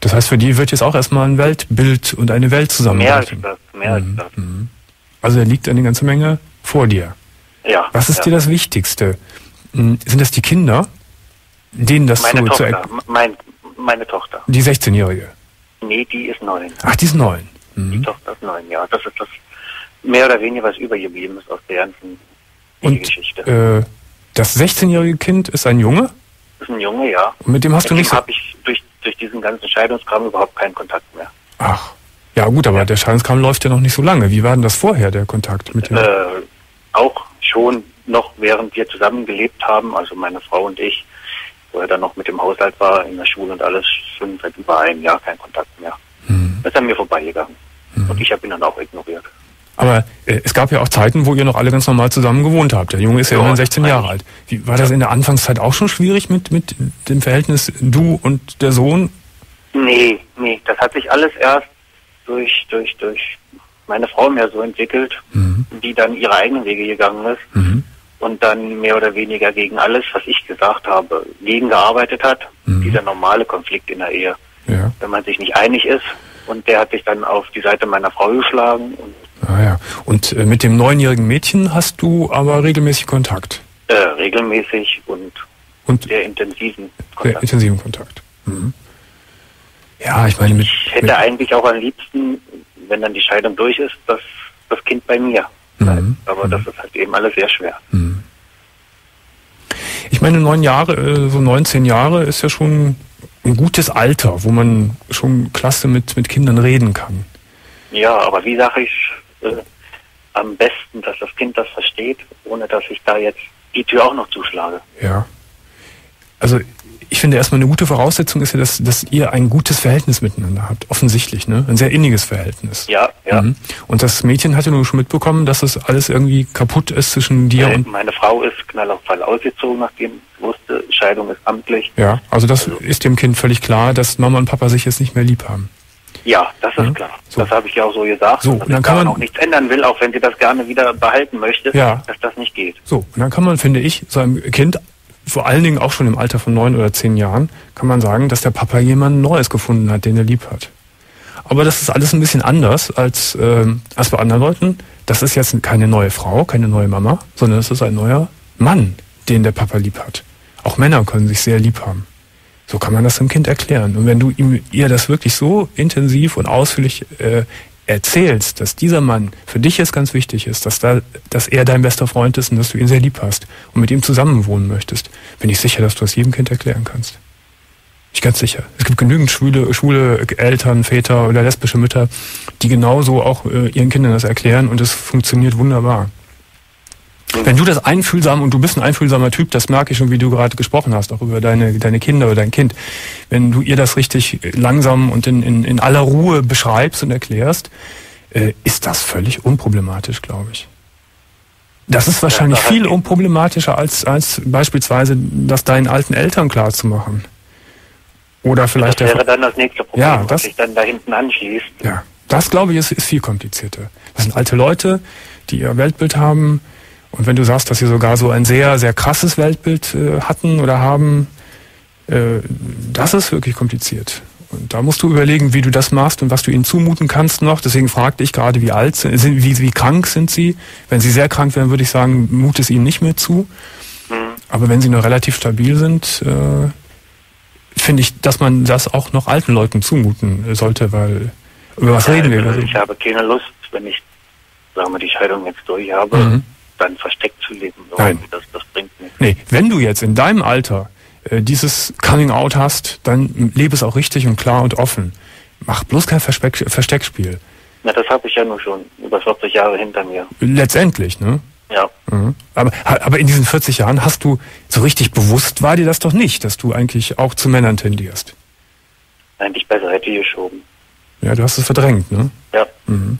Das heißt, für die wird jetzt auch erstmal ein Weltbild und eine Welt Mehr als zusammenbrechen. das, mehr als Mhm. das. Also da liegt eine ganze Menge vor dir. Ja. Was ist ja. dir das Wichtigste? Hm, Sind das die Kinder, denen das Meine zu, zu Tochter, m- mein, meine Tochter. die 16-Jährige? Nee, die ist neun. Ach, die ist neun. Die Mhm. Tochter ist neun, ja. Das ist das mehr oder weniger, was übergeblieben ist aus der ganzen Und Geschichte. äh, das 16-jährige Kind ist ein Junge? das ist ein Junge, ja. Und mit dem hast du Mit nicht dem so... habe ich durch, durch diesen ganzen Scheidungskram überhaupt keinen Kontakt mehr. Ach, ja gut, aber der Scheidungskram läuft ja noch nicht so lange. Wie war denn das vorher, der Kontakt mit dem? Äh, auch schon noch während wir zusammen gelebt haben, also meine Frau und ich, wo er dann noch mit dem Haushalt war, in der Schule und alles, schon seit über einem Jahr kein Kontakt mehr. Hm. Das ist an mir vorbeigegangen. Und ich habe ihn dann auch ignoriert. Aber äh, es gab ja auch Zeiten, wo ihr noch alle ganz normal zusammen gewohnt habt. Der Junge ist ja, Ja, immerhin 16 Jahre alt. Wie, war das in der Anfangszeit auch schon schwierig mit, mit dem Verhältnis du und der Sohn? Nee, nee, das hat sich alles erst durch, durch, durch meine Frau mehr so entwickelt, Mhm. die dann ihre eigenen Wege gegangen ist Mhm. Und dann mehr oder weniger gegen alles, was ich gesagt habe, gegengearbeitet hat. Mhm. Dieser normale Konflikt in der Ehe. Ja. Wenn man sich nicht einig ist und der hat sich dann auf die Seite meiner Frau geschlagen und Ah, ja. Und äh, mit dem neunjährigen Mädchen hast du aber regelmäßig Kontakt. äh, regelmäßig und Und sehr intensiven sehr Kontakt. intensiven Kontakt. Mhm. Ja, ich meine, mit, Ich hätte mit eigentlich auch am liebsten, wenn dann die Scheidung durch ist, dass das Kind bei mir bleibt. Mhm. Aber das ist halt eben alles sehr schwer. Mhm. Ich meine, neun Jahre, äh, so 19 Jahre ist ja schon ein gutes Alter, wo man schon klasse mit, mit Kindern reden kann. Ja, aber wie sage ich äh, am besten, dass das Kind das versteht, ohne dass ich da jetzt die Tür auch noch zuschlage? Ja. Also ich finde erstmal eine gute Voraussetzung ist ja, dass, dass ihr ein gutes Verhältnis miteinander habt. Offensichtlich, ne? Ein sehr inniges Verhältnis. Ja, ja. Mhm. Und das Mädchen hatte nur schon mitbekommen, dass es alles irgendwie kaputt ist zwischen dir Äh, und. Meine Frau ist knall auf Fall ausgezogen, nachdem sie wusste, Scheidung ist amtlich. Ja, also das ist dem Kind völlig klar, dass Mama und Papa sich jetzt nicht mehr lieb haben. Ja, das ist Ja, klar. so. Das habe ich ja auch so gesagt. So, und dann kann man- auch nichts ändern will, auch wenn sie das gerne wieder behalten möchte, Ja. dass das nicht geht. So, und dann kann man, finde ich, seinem Kind, vor allen Dingen auch schon im Alter von neun oder zehn Jahren, kann man sagen, dass der Papa jemanden Neues gefunden hat, den er lieb hat. Aber das ist alles ein bisschen anders als, ähm, als bei anderen Leuten. Das ist jetzt keine neue Frau, keine neue Mama, sondern es ist ein neuer Mann, den der Papa lieb hat. Auch Männer können sich sehr lieb haben. So kann man das dem Kind erklären. Und wenn du ihm, ihr das wirklich so intensiv und ausführlich äh, erzählst, dass dieser Mann für dich jetzt ganz wichtig ist, dass, da, dass er dein bester Freund ist und dass du ihn sehr lieb hast und mit ihm zusammenwohnen möchtest, bin ich sicher, dass du das jedem Kind erklären kannst. Ich ganz sicher. Es gibt genügend schwule, schwule Eltern, Väter oder lesbische Mütter, die genauso auch äh, ihren Kindern das erklären und es funktioniert wunderbar. Wenn du das einfühlsam und du bist ein einfühlsamer Typ, das merke ich schon, wie du gerade gesprochen hast, auch über deine, deine Kinder oder dein Kind. Wenn du ihr das richtig langsam und in, in, in aller Ruhe beschreibst und erklärst, äh, ist das völlig unproblematisch, glaube ich. Das ist wahrscheinlich viel unproblematischer als, als beispielsweise das deinen alten Eltern klar zu machen. Oder vielleicht das wäre dann das nächste Problem, Ja, was das- sich dann da hinten anschließt. ja, das glaube ich ist, ist viel komplizierter. Das sind alte Leute, die ihr Weltbild haben. Und wenn du sagst, dass sie sogar so ein sehr, sehr krasses Weltbild äh, hatten oder haben, äh, das ist wirklich kompliziert. Und da musst du überlegen, wie du das machst und was du ihnen zumuten kannst noch. Deswegen fragte ich gerade, wie alt sind, sind wie, wie krank sind sie. Wenn sie sehr krank wären, würde ich sagen, mut es ihnen nicht mehr zu. Mhm. Aber wenn sie noch relativ stabil sind, äh, finde ich, dass man das auch noch alten Leuten zumuten sollte, weil über was reden wir? Also ich habe keine Lust, wenn ich, sagen wir, die Scheidung jetzt durch habe, Mhm. Dann versteckt zu leben. Nein. Das, das bringt nichts. Nee, wenn du jetzt in deinem Alter äh, dieses Coming Out hast, dann lebe es auch richtig und klar und offen. Mach bloß kein Verspeck, Versteckspiel. Na, das habe ich ja nur schon über 40 Jahre hinter mir. Letztendlich, ne? Ja. Mhm. Aber, aber in diesen 40 Jahren hast du so richtig bewusst war dir das doch nicht, dass du eigentlich auch zu Männern tendierst. Eigentlich beiseite geschoben. Ja, du hast es verdrängt, ne? Ja. Mhm.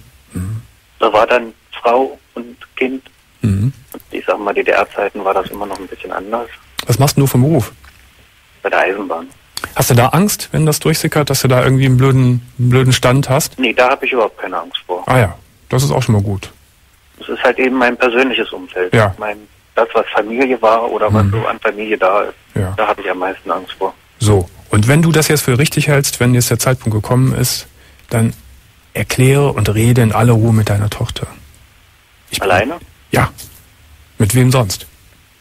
Da war dann Frau und Kind. Mhm. Ich sag mal, DDR-Zeiten war das immer noch ein bisschen anders. Was machst du vom Beruf? Bei der Eisenbahn. Hast du da Angst, wenn das durchsickert, dass du da irgendwie einen blöden, einen blöden Stand hast? Nee, da habe ich überhaupt keine Angst vor. Ah ja, das ist auch schon mal gut. Das ist halt eben mein persönliches Umfeld. Ja. Mein, das, was Familie war oder was Mhm. so an Familie da ist, Ja. da habe ich am meisten Angst vor. So, und wenn du das jetzt für richtig hältst, wenn jetzt der Zeitpunkt gekommen ist, dann erkläre und rede in aller Ruhe mit deiner Tochter. Ich Alleine? Ja. Mit wem sonst?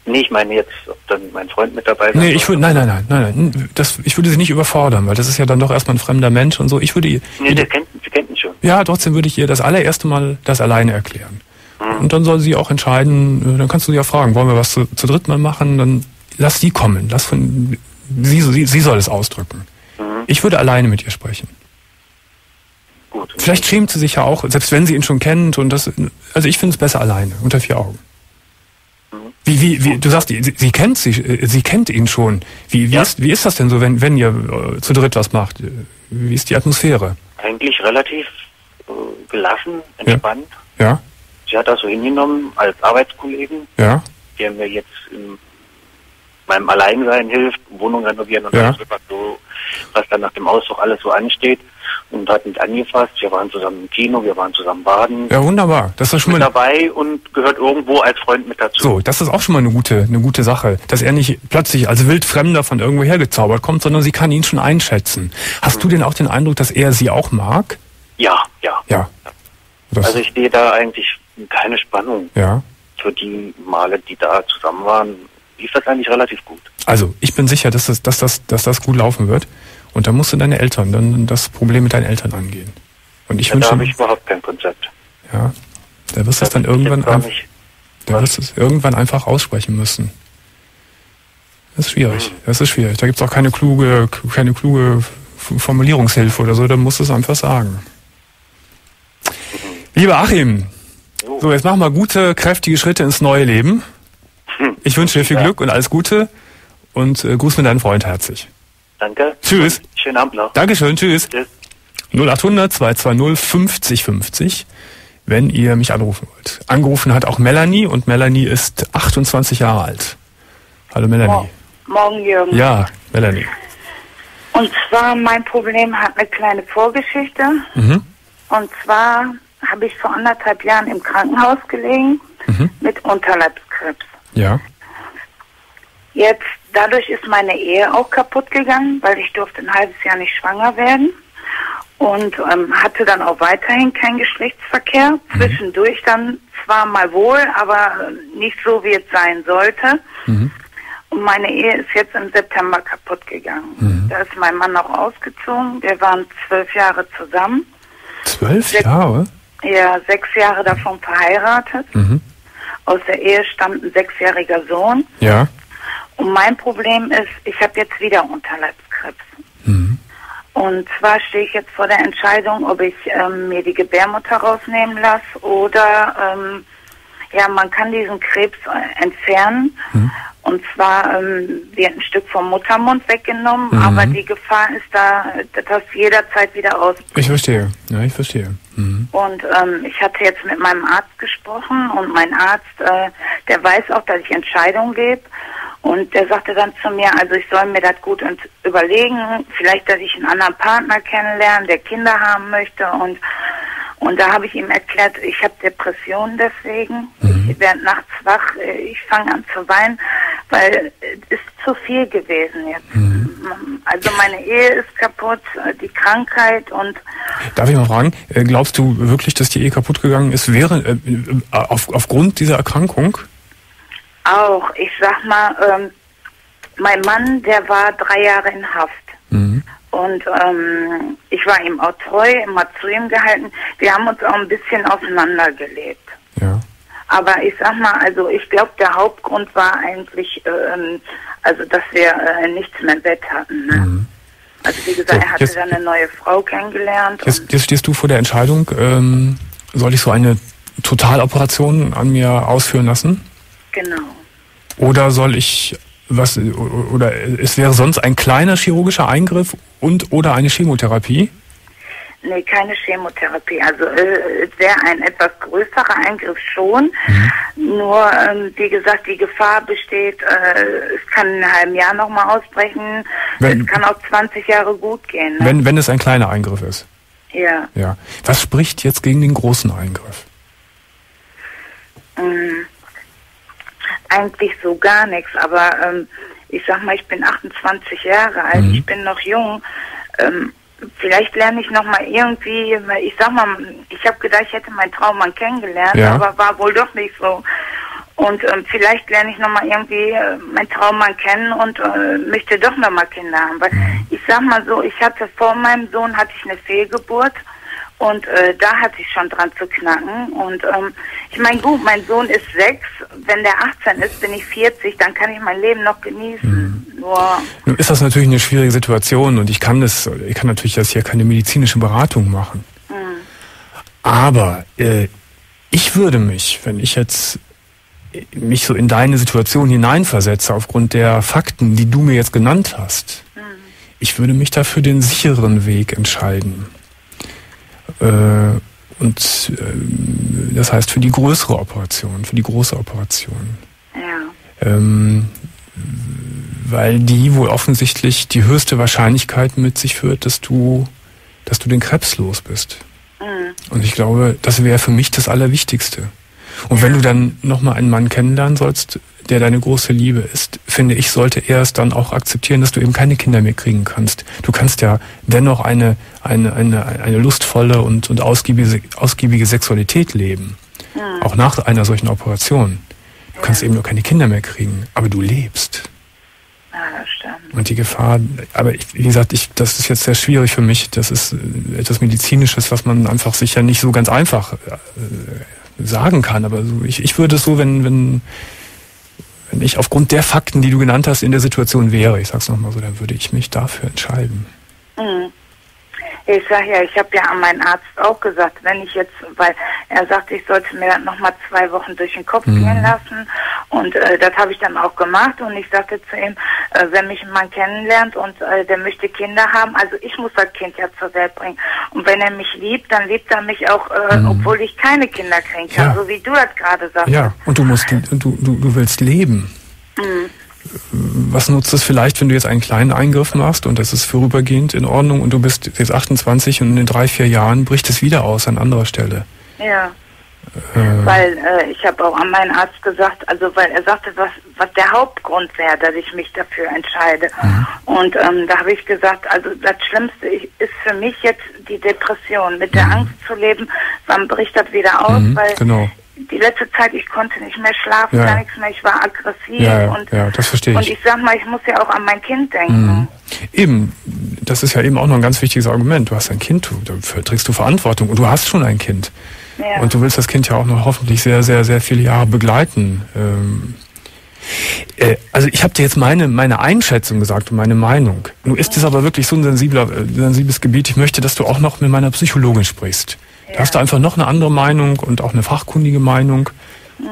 Nee, ich meine jetzt, ob dann mein Freund mit dabei sein Nee, ich würde, nein, nein, nein, nein, nein, das, ich würde sie nicht überfordern, weil das ist ja dann doch erstmal ein fremder Mensch und so. Ich würde ihr, Nee, der kennt, sie kennt ihn schon. ja, trotzdem würde ich ihr das allererste Mal das alleine erklären. Und dann soll sie auch entscheiden, äh, dann kannst du sie ja fragen, wollen wir was zu, zu dritt mal machen, dann lass sie kommen, lass von, sie, sie, sie soll es ausdrücken. Mhm. Ich würde alleine mit ihr sprechen. Gut. Vielleicht schämt sie sich ja auch, selbst wenn sie ihn schon kennt und das, also ich finde es besser alleine, unter vier Augen. Wie, wie, wie, du sagst, sie, sie kennt sie, äh, sie kennt ihn schon. Wie, wie, Ja. ist, wie ist das denn so, wenn, wenn ihr äh, zu dritt was macht? Wie ist die Atmosphäre? Eigentlich relativ äh, gelassen, entspannt. Ja, Sie hat das so hingenommen als Arbeitskollegen, ja, der mir jetzt in meinem Alleinsein hilft, Wohnung renovieren und Ja. alles, was so, was dann nach dem Auszug alles so ansteht. Und hat mich angefasst. Wir waren zusammen im Kino, wir waren zusammen baden. ja, wunderbar. Das ist schon mal, dabei und gehört irgendwo als Freund mit dazu. so, das ist auch schon mal eine gute, eine gute Sache, dass er nicht plötzlich als Wildfremder von irgendwo hergezaubert kommt, sondern sie kann ihn schon einschätzen. Hast du denn auch den Eindruck, dass er sie auch mag? Ja, ja. Ja. Das, Also ich sehe da eigentlich keine Spannung. ja. Für die Male, die da zusammen waren, lief das eigentlich relativ gut. Also, ich bin sicher, dass das, dass das, dass das gut laufen wird. Und da musst du deine Eltern, dann das Problem mit deinen Eltern angehen. Und ich Ja, da wünsche, habe ich überhaupt kein Konzept. ja, da wirst du es dann irgendwann, jetzt gar einf- nicht. da wirst du es irgendwann einfach aussprechen müssen. Das ist schwierig. Das ist schwierig. Da gibt's auch keine kluge, keine kluge Formulierungshilfe oder so. Da musst du es einfach sagen. Lieber Achim, so jetzt mach mal gute, kräftige Schritte ins neue Leben. Ich wünsche dir viel. Glück und alles Gute. und äh, grüß mir deinen Freund herzlich. Danke. Tschüss. Schönen Abend noch. Dankeschön, tschüss. Tschüss. 0800 220 50 50, wenn ihr mich anrufen wollt. Angerufen hat auch Melanie und Melanie ist 28 Jahre alt. Hallo Melanie. Morgen, Jürgen. Ja, Melanie. Und zwar, mein Problem hat eine kleine Vorgeschichte. Mhm. Und zwar habe ich vor anderthalb Jahren im Krankenhaus gelegen Mhm. mit Unterleibskrebs. Ja. Jetzt, dadurch ist meine Ehe auch kaputt gegangen, weil ich durfte ein halbes Jahr nicht schwanger werden. Und ähm, hatte dann auch weiterhin keinen Geschlechtsverkehr. Zwischendurch dann zwar mal wohl, aber nicht so, wie es sein sollte. Mhm. Und meine Ehe ist jetzt im September kaputt gegangen. Da ist mein Mann auch ausgezogen. Wir waren zwölf Jahre zusammen. Zwölf Sechs- Jahre? Ja, sechs Jahre davon verheiratet. Mhm. Aus der Ehe stammt ein sechsjähriger Sohn. Ja. Und mein Problem ist, ich habe jetzt wieder Unterleibskrebs. Mhm. Und zwar stehe ich jetzt vor der Entscheidung, ob ich ähm, mir die Gebärmutter rausnehmen lasse oder ähm, ja, man kann diesen Krebs äh, entfernen. Und zwar ähm, wird ein Stück vom Muttermund weggenommen, Mhm. aber die Gefahr ist da, dass das jederzeit wieder ausbricht. Ich verstehe. Ja, ich verstehe. Mhm. Und ähm, ich hatte jetzt mit meinem Arzt gesprochen und mein Arzt, äh, der weiß auch, dass ich Entscheidungen gebe. Und der sagte dann zu mir, also ich soll mir das gut überlegen, vielleicht, dass ich einen anderen Partner kennenlerne, der Kinder haben möchte. Und, und da habe ich ihm erklärt, ich habe Depressionen deswegen. Ich werde nachts wach, äh, ich fange an zu weinen, weil es ist zu viel gewesen jetzt. Also meine Ehe ist kaputt, äh, die Krankheit und Darf ich mal fragen, äh, glaubst du wirklich, dass die Ehe kaputt gegangen ist, wäre, auf, aufgrund dieser Erkrankung? Auch, ich sag mal, ähm, mein Mann, der war drei Jahre in Haft. Mhm. Und ähm, ich war ihm auch treu, immer zu ihm gehalten. Wir haben uns auch ein bisschen auseinandergelebt. Ja. Aber ich sag mal, also ich glaube, der Hauptgrund war eigentlich, ähm, also dass wir äh, nichts mehr im Bett hatten. Ne? Also wie gesagt, Mhm. So, er hatte jetzt- dann eine neue Frau kennengelernt. Jetzt, jetzt stehst du vor der Entscheidung, ähm, soll ich so eine Totaloperation an mir ausführen lassen? Genau. Oder soll ich was oder es wäre sonst ein kleiner chirurgischer Eingriff und oder eine Chemotherapie? Nee, keine Chemotherapie. Also äh, es wäre ein etwas größerer Eingriff schon. Nur, ähm, wie gesagt, die Gefahr besteht, äh, es kann in einem halben Jahr nochmal ausbrechen. Wenn- es kann auch 20 Jahre gut gehen. Ne? Wenn wenn es ein kleiner Eingriff ist. ja. Ja. Was spricht jetzt gegen den großen Eingriff? Ähm, eigentlich so gar nichts, aber ähm, ich sag mal, ich bin 28 Jahre alt, Mhm. ich bin noch jung. Ähm, vielleicht lerne ich noch mal irgendwie, ich sag mal, ich habe gedacht, ich hätte meinen Traummann kennengelernt, Ja. aber war wohl doch nicht so. Und ähm, vielleicht lerne ich noch mal irgendwie äh, meinen Traummann kennen und äh, möchte doch noch mal Kinder haben. Weil ich sag mal so, ich hatte vor meinem Sohn hatte ich eine Fehlgeburt und äh, da hatte ich schon dran zu knacken. Und ähm, ich meine, gut, mein Sohn ist sechs. Wenn der 18 ist, bin ich 40. Dann kann ich mein Leben noch genießen. Nur, Nun ist das natürlich eine schwierige Situation und ich kann das, ich kann natürlich jetzt hier keine medizinische Beratung machen. Aber äh, ich würde mich, wenn ich jetzt äh, mich so in deine Situation hineinversetze, aufgrund der Fakten, die du mir jetzt genannt hast, ich würde mich dafür den sicheren Weg entscheiden. Äh, und ähm, das heißt für die größere Operation, für die große Operation. ja. Ähm, weil die wohl offensichtlich die höchste Wahrscheinlichkeit mit sich führt, dass du, dass du den Krebs los bist. Und ich glaube, das wäre für mich das Allerwichtigste. Und wenn du dann nochmal einen Mann kennenlernen sollst, der deine große Liebe ist, finde ich, sollte er es dann auch akzeptieren, dass du eben keine Kinder mehr kriegen kannst. Du kannst ja dennoch eine, eine, eine, eine lustvolle und, und ausgiebige, ausgiebige Sexualität leben. Auch nach einer solchen Operation. Du kannst eben nur keine Kinder mehr kriegen, aber du lebst. Ja, das stimmt. Und die Gefahr, aber ich, wie gesagt, ich, das ist jetzt sehr schwierig für mich. Das ist äh, etwas Medizinisches, was man einfach sicher nicht so ganz einfach äh, sagen kann. Aber so, ich, ich würde es so, wenn, wenn, wenn ich aufgrund der Fakten, die du genannt hast, in der Situation wäre, ich sag's nochmal so, dann würde ich mich dafür entscheiden. Ich sag ja, ich habe ja an meinen Arzt auch gesagt, wenn ich jetzt, weil er sagte, ich sollte mir das nochmal zwei Wochen durch den Kopf Mhm. gehen lassen und äh, das habe ich dann auch gemacht und ich sagte zu ihm, äh, wenn mich ein Mann kennenlernt und äh, der möchte Kinder haben, also ich muss das Kind ja zur Welt bringen und wenn er mich liebt, dann liebt er mich auch, äh, obwohl ich keine Kinder kriegen kann, Mhm. Ja. so wie du das gerade sagst. Ja, und du musst, du, du, du willst leben. Mhm. Was nutzt es vielleicht, wenn du jetzt einen kleinen Eingriff machst und das ist vorübergehend in Ordnung und du bist jetzt 28 und in drei, vier Jahren bricht es wieder aus an anderer Stelle? Ja. Äh, Weil äh, ich habe auch an meinen Arzt gesagt, also weil er sagte, was, was der Hauptgrund wäre, dass ich mich dafür entscheide. Mhm. Und ähm, da habe ich gesagt, also das Schlimmste ist für mich jetzt die Depression, mit der Angst zu leben, wann bricht das wieder aus, Mhm, weil genau. die letzte Zeit, ich konnte nicht mehr schlafen, Ja. gar nichts mehr, ich war aggressiv Ja, ja, und, ja, das verstehe und ich. ich sag mal, ich muss ja auch an mein Kind denken. Mhm. Eben, das ist ja eben auch noch ein ganz wichtiges Argument. Du hast ein Kind, du, dafür trägst du Verantwortung und du hast schon ein Kind. Ja. Und du willst das Kind ja auch noch hoffentlich sehr, sehr, sehr viele Jahre begleiten. Ähm, äh, also ich habe dir jetzt meine, meine Einschätzung gesagt und meine Meinung. Nun ist es aber wirklich so ein sensibler, sensibles Gebiet. Ich möchte, dass du auch noch mit meiner Psychologin sprichst. Da hast du einfach noch eine andere Meinung und auch eine fachkundige Meinung.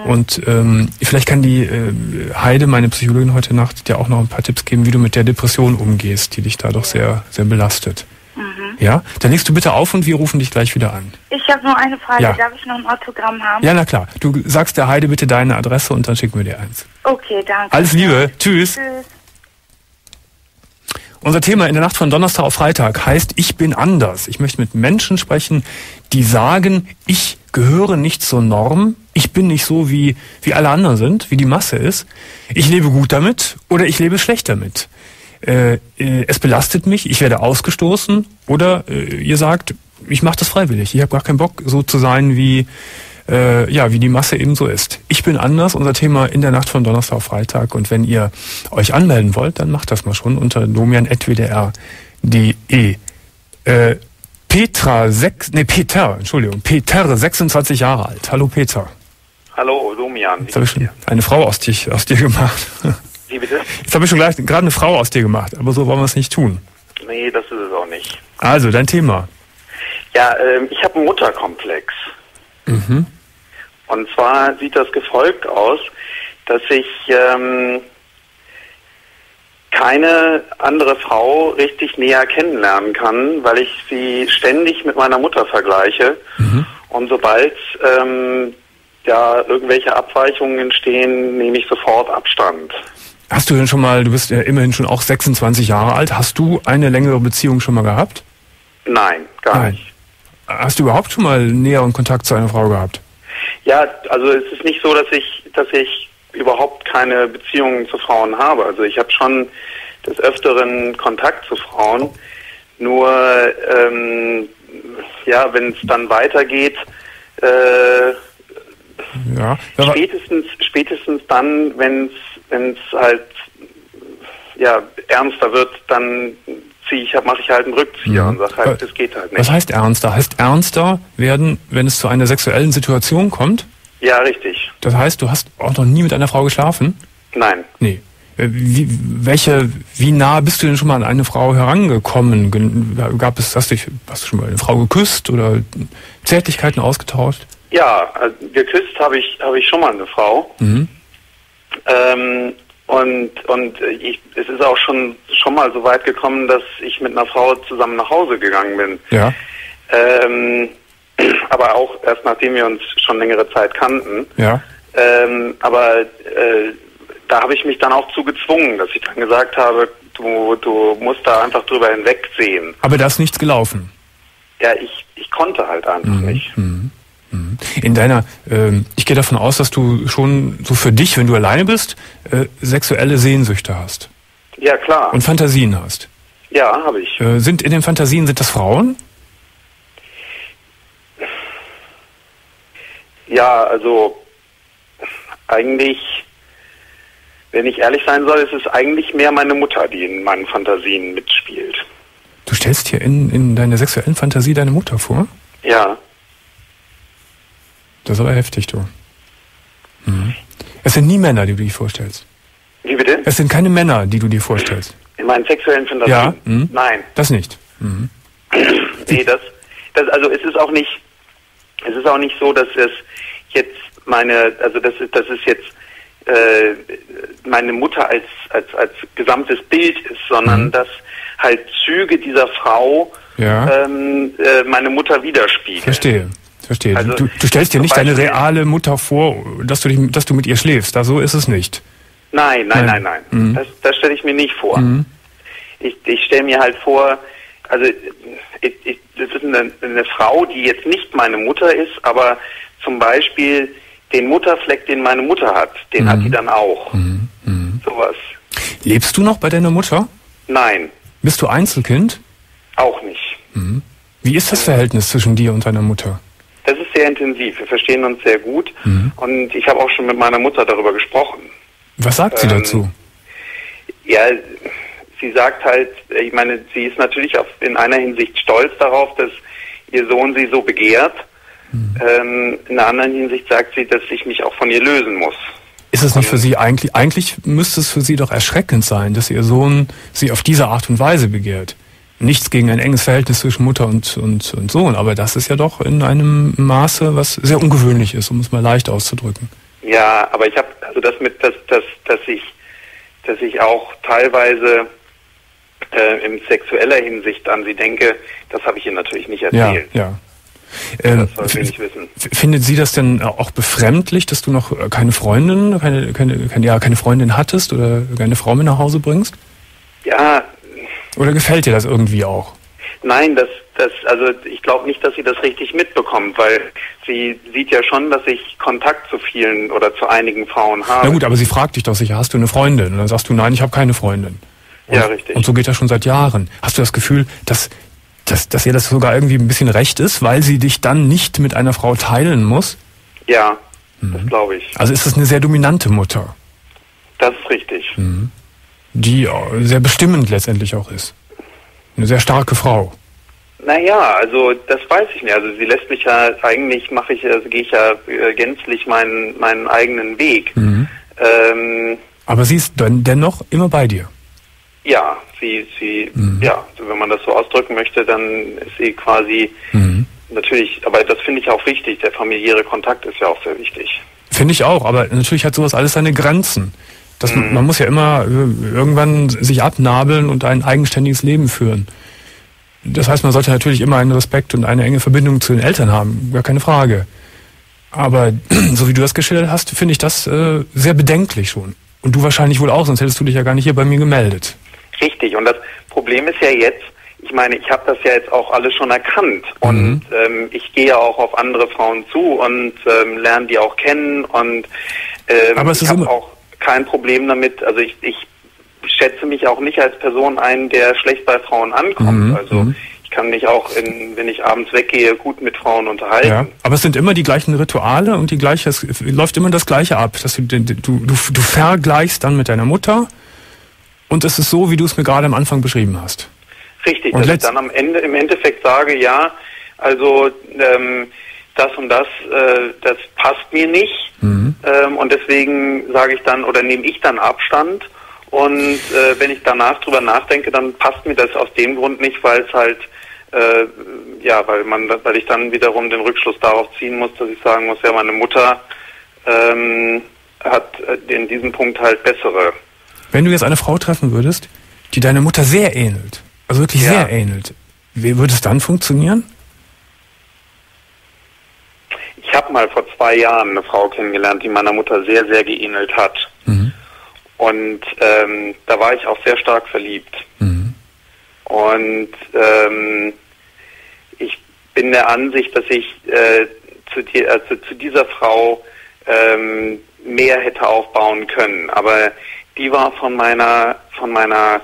Und ähm, vielleicht kann die äh, Heide, meine Psychologin heute Nacht, dir auch noch ein paar Tipps geben, wie du mit der Depression umgehst, die dich da doch sehr, sehr belastet. Ja, dann legst du bitte auf und wir rufen dich gleich wieder an. Ich habe nur eine Frage, Ja. darf ich noch ein Autogramm haben? Ja, na klar. Du sagst der Heide bitte deine Adresse und dann schicken wir dir eins. Okay, danke. Alles Liebe. Tschüss. Tschüss. Unser Thema in der Nacht von Donnerstag auf Freitag heißt Ich bin anders. Ich möchte mit Menschen sprechen, die sagen, ich gehöre nicht zur Norm, ich bin nicht so wie, wie alle anderen sind, wie die Masse ist. Ich lebe gut damit oder ich lebe schlecht damit. Äh, äh, es belastet mich, ich werde ausgestoßen oder äh, ihr sagt, ich mache das freiwillig, ich habe gar keinen Bock so zu sein wie äh, ja, wie die Masse eben so ist. Ich bin anders, unser Thema in der Nacht von Donnerstag auf Freitag. Und wenn ihr euch anmelden wollt, dann macht das mal schon unter domian.wdr.de. Äh, Petra, sechs, nee, Peter, Entschuldigung, Peter, 26 Jahre alt. Hallo Peter. Hallo, Domian. Jetzt habe ich schon eine Frau aus, dich, aus dir gemacht. Wie bitte? Jetzt habe ich schon gleich gerade eine Frau aus dir gemacht, aber so wollen wir es nicht tun. Nee, das ist es auch nicht. Also, dein Thema. Ja, ähm, ich habe einen Mutterkomplex. Mhm. Und zwar sieht das gefolgt aus, dass ich ähm, keine andere Frau richtig näher kennenlernen kann, weil ich sie ständig mit meiner Mutter vergleiche. Und sobald ähm, ja irgendwelche Abweichungen entstehen, nehme ich sofort Abstand. Hast du denn schon mal, du bist ja immerhin schon auch 26 Jahre alt, hast du eine längere Beziehung schon mal gehabt? Nein, gar Nein. nicht. Hast du überhaupt schon mal näheren Kontakt zu einer Frau gehabt? Ja, also es ist nicht so, dass ich, dass ich überhaupt keine Beziehungen zu Frauen habe. Also ich habe schon des Öfteren Kontakt zu Frauen. Nur ähm, ja, wenn es dann weitergeht, äh, Ja. Spätestens spätestens dann, wenn es wenn es halt ja ernster wird, dann ziehe ich, mache ich halt einen Rückzieher Mhm. und sage halt, das geht halt nicht. was heißt ernster? Heißt ernster werden, wenn es zu einer sexuellen Situation kommt? Ja, richtig. Das heißt, du hast auch noch nie mit einer Frau geschlafen? Nein. Nee. Äh, Wie, welche, wie nah bist du denn schon mal an eine Frau herangekommen? Gab es, hast du, hast du schon mal eine Frau geküsst oder Zärtlichkeiten ausgetauscht? Ja, also geküsst habe ich habe ich schon mal eine Frau. Mhm. Ähm, und und ich, es ist auch schon schon mal so weit gekommen, dass ich mit einer Frau zusammen nach Hause gegangen bin. Ja. Ähm, aber auch erst nachdem wir uns schon längere Zeit kannten. Ja. Ähm, aber äh, da habe ich mich dann auch zu gezwungen, dass ich dann gesagt habe, du, du musst da einfach drüber hinwegsehen. Aber da ist nichts gelaufen. Ja, ich, ich konnte halt einfach Mhm. nicht. In deiner, ähm, ich gehe davon aus, dass du schon so für dich, wenn du alleine bist, äh, sexuelle Sehnsüchte hast Ja, klar. und Fantasien hast. ja, habe ich. Äh, sind in den Fantasien, sind das Frauen? Ja, also eigentlich, wenn ich ehrlich sein soll, ist es eigentlich mehr meine Mutter, die in meinen Fantasien mitspielt. Du stellst hier in, in deiner sexuellen Fantasie deine Mutter vor? Ja, Das ist aber heftig, du. Mhm. Es sind nie Männer, die du dir vorstellst. wie bitte? Es sind keine Männer, die du dir vorstellst. In meinen sexuellen Fantasien? Ja, hm. Nein. Das nicht. Mhm. nee, das, das, also es ist auch nicht, es ist auch nicht so, dass es jetzt meine, also das ist, das ist jetzt äh, meine Mutter als, als, als gesamtes Bild ist, sondern Mhm. dass halt Züge dieser Frau Ja. ähm, äh, meine Mutter widerspiegeln. Verstehe. Verstehe. Also, du, du stellst dir nicht deine reale Mutter vor, dass du, dich, dass du mit ihr schläfst. Da so ist es nicht. Nein, nein, Nein. nein, nein. Mhm. Das, das stelle ich mir nicht vor. Mhm. Ich, ich stelle mir halt vor, also ich, ich, das ist eine, eine Frau, die jetzt nicht meine Mutter ist, aber zum Beispiel den Mutterfleck, den meine Mutter hat, den Mhm. hat die dann auch. Sowas. Lebst du noch bei deiner Mutter? Nein, Bist du Einzelkind? auch nicht. Wie ist das Verhältnis zwischen dir und deiner Mutter? Sehr intensiv. Wir verstehen uns sehr gut Mhm. und ich habe auch schon mit meiner Mutter darüber gesprochen. Was sagt sie Ähm, dazu? Ja, sie sagt halt, ich meine, sie ist natürlich auf, in einer Hinsicht stolz darauf, dass ihr Sohn sie so begehrt. Ähm, in einer anderen Hinsicht sagt sie, dass ich mich auch von ihr lösen muss. Ist es nicht für sie eigentlich, eigentlich müsste es für sie doch erschreckend sein, dass ihr Sohn sie auf diese Art und Weise begehrt. Nichts gegen ein enges Verhältnis zwischen Mutter und, und, und Sohn, aber das ist ja doch in einem Maße, was sehr ungewöhnlich ist, um es mal leicht auszudrücken. Ja, aber ich habe also das mit, dass, dass, dass ich, dass ich auch teilweise äh, in sexueller Hinsicht an sie denke, das habe ich ihr natürlich nicht Ja, erzählt. ja. Ähm, Das f- nicht wissen. findet sie das denn auch befremdlich, dass du noch keine Freundin, keine, keine, keine, ja, keine Freundin hattest oder keine Frau mit nach Hause bringst? Ja, Oder gefällt dir das irgendwie auch? Nein, das, das, also ich glaube nicht, dass sie das richtig mitbekommt, weil sie sieht ja schon, dass ich Kontakt zu vielen oder zu einigen Frauen habe. Na gut, aber sie fragt dich doch sicher, hast du eine Freundin? Und dann sagst du, nein, ich habe keine Freundin. Und, Ja, richtig. Und so geht das schon seit Jahren. Hast du das Gefühl, dass, dass, dass ihr das sogar irgendwie ein bisschen recht ist, weil sie dich dann nicht mit einer Frau teilen muss? Ja, das glaube ich. Also ist es eine sehr dominante Mutter, Das ist richtig. Die sehr bestimmend letztendlich auch ist. Eine sehr starke Frau. Naja, also das weiß ich nicht. Also sie lässt mich ja, eigentlich mache ich, also gehe ich ja äh, gänzlich meinen, meinen eigenen Weg. Ähm, Aber sie ist dann dennoch immer bei dir. ja, sie, sie, ja, also wenn man das so ausdrücken möchte, dann ist sie quasi natürlich, aber das finde ich auch wichtig. Der familiäre Kontakt ist ja auch sehr wichtig. Finde ich auch, aber natürlich hat sowas alles seine Grenzen. Das, Man muss ja immer äh, irgendwann sich abnabeln und ein eigenständiges Leben führen. Das heißt, man sollte natürlich immer einen Respekt und eine enge Verbindung zu den Eltern haben, gar keine Frage. Aber so wie du das geschildert hast, finde ich das äh, sehr bedenklich schon. Und du wahrscheinlich wohl auch, sonst hättest du dich ja gar nicht hier bei mir gemeldet. Richtig, und das Problem ist ja jetzt, ich meine, ich habe das ja jetzt auch alles schon erkannt und ähm, ich gehe ja auch auf andere Frauen zu und ähm, lerne die auch kennen und ähm, Aber es ist immer- auch kein Problem damit, also ich, ich schätze mich auch nicht als Person ein, der schlecht bei Frauen ankommt. Mhm, Also mhm. ich kann mich auch, in, wenn ich abends weggehe, gut mit Frauen unterhalten. Ja. Aber es sind immer die gleichen Rituale und die gleiche, es läuft immer das Gleiche ab. Dass du, du, du, du vergleichst dann mit deiner Mutter und es ist so, wie du es mir gerade am Anfang beschrieben hast. Richtig, Und dass ich dann am Ende im Endeffekt sage, ja, also ähm, das und das, äh, das passt mir nicht Mhm. ähm, und deswegen sage ich dann oder nehme ich dann Abstand und äh, wenn ich danach drüber nachdenke, dann passt mir das aus dem Grund nicht, weil es halt äh, ja, weil man, weil ich dann wiederum den Rückschluss darauf ziehen muss, dass ich sagen muss, ja, meine Mutter ähm, hat äh, in diesem Punkt halt bessere. Wenn du jetzt eine Frau treffen würdest, die deiner Mutter sehr ähnelt, also wirklich Ja. sehr ähnelt, wie würde es dann funktionieren? Ich habe mal vor zwei Jahren eine Frau kennengelernt, die meiner Mutter sehr, sehr geähnelt hat. Mhm. Und ähm, da war ich auch sehr stark verliebt. Mhm. Und ähm, ich bin der Ansicht, dass ich äh, zu, die, also zu dieser Frau ähm, mehr hätte aufbauen können. Aber die war von meiner von meiner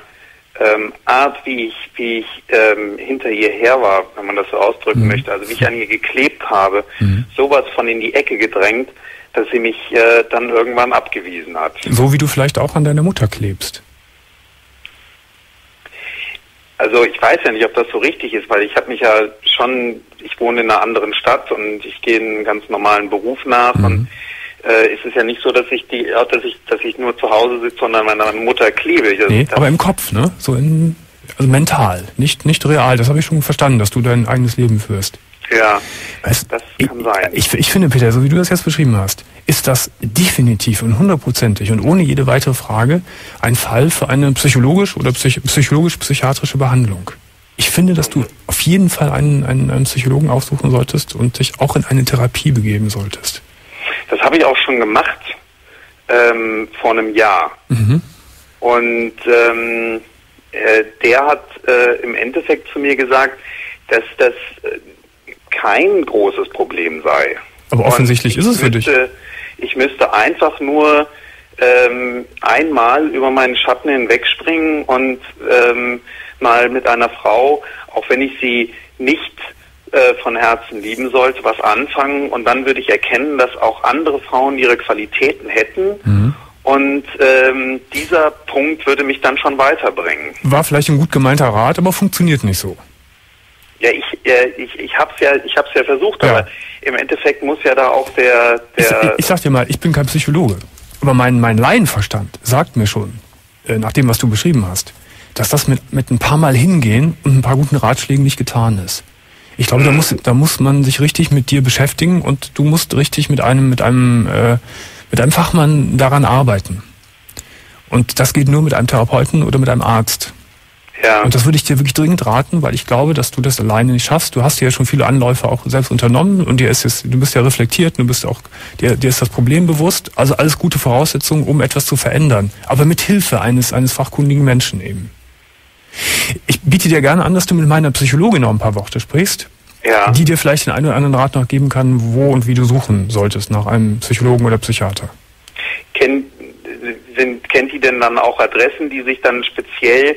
ähm, Art, wie ich wie ich ähm, hinter ihr her war, wenn man das so ausdrücken möchte, also wie ich an ihr geklebt habe, sowas von in die Ecke gedrängt, dass sie mich äh, dann irgendwann abgewiesen hat. So wie du vielleicht auch an deiner Mutter klebst. Also ich weiß ja nicht, ob das so richtig ist, weil ich habe mich ja schon, ich wohne in einer anderen Stadt und ich gehe einen ganz normalen Beruf nach und äh, es ist ja nicht so, dass ich die, dass ich, dass ich nur zu Hause sitze, sondern meiner Mutter klebe. Ich- Nee, das, aber im Kopf, ne? So in, Also mental, nicht, nicht real. Das habe ich schon verstanden, dass du dein eigenes Leben führst. Ja, Weißt, das ich, kann sein. Ich, ich finde, Peter, so wie du das jetzt beschrieben hast, ist das definitiv und hundertprozentig und ohne jede weitere Frage ein Fall für eine psychologisch oder psych, psychologisch-psychiatrische Behandlung. Ich finde, dass du auf jeden Fall einen, einen, einen Psychologen aufsuchen solltest und dich auch in eine Therapie begeben solltest. Das habe ich auch schon gemacht ähm, vor einem Jahr. Mhm. Und ähm, äh, der hat äh, im Endeffekt zu mir gesagt, dass das äh, kein großes Problem sei. Aber offensichtlich ist es für dich. müsste, Ich müsste einfach nur ähm, einmal über meinen Schatten hinwegspringen und ähm, mal mit einer Frau, auch wenn ich sie nicht äh, von Herzen lieben sollte, was anfangen und dann würde ich erkennen, dass auch andere Frauen ihre Qualitäten hätten Mhm. und ähm, dieser Punkt würde mich dann schon weiterbringen. War vielleicht ein gut gemeinter Rat, aber funktioniert nicht so. Ja, ich, äh, ich, ich hab's ja, ich hab's ja versucht, Ja. aber im Endeffekt muss ja da auch der, Ich, der, ich sag dir mal, ich bin kein Psychologe. Aber mein, mein Laienverstand sagt mir schon, äh, nach dem, was du beschrieben hast, dass das mit, mit ein paar Mal hingehen und ein paar guten Ratschlägen nicht getan ist. Ich glaube, da muss, da muss man sich richtig mit dir beschäftigen und du musst richtig mit einem, mit einem, äh, mit einem Fachmann daran arbeiten. Und das geht nur mit einem Therapeuten oder mit einem Arzt. ja, Und das würde ich dir wirklich dringend raten, weil ich glaube, dass du das alleine nicht schaffst. Du hast dir ja schon viele Anläufe auch selbst unternommen und dir ist jetzt, du bist ja reflektiert, du bist auch, dir, dir ist das Problem bewusst. Also alles gute Voraussetzungen, um etwas zu verändern. Aber mit Hilfe eines, eines fachkundigen Menschen eben. Ich biete dir gerne an, dass du mit meiner Psychologin noch ein paar Worte sprichst, ja. die dir vielleicht den einen oder anderen Rat noch geben kann, wo und wie du suchen solltest nach einem Psychologen oder Psychiater. Kennt, sind, kennt die denn dann auch Adressen, die sich dann speziell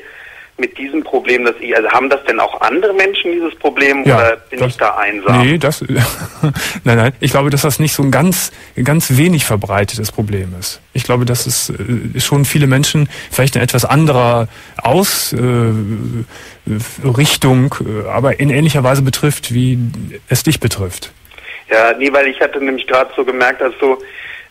mit diesem Problem, dass ich, also haben das denn auch andere Menschen dieses Problem oder bin das- ich da einsam? Nee, das, nein, nein. Ich glaube, dass das nicht so ein ganz, ganz wenig verbreitetes Problem ist. Ich glaube, dass es äh, schon viele Menschen vielleicht in etwas anderer Ausrichtung, äh, äh, aber in ähnlicher Weise betrifft, wie es dich betrifft. Ja, nee, weil ich hatte nämlich gerade so gemerkt, als du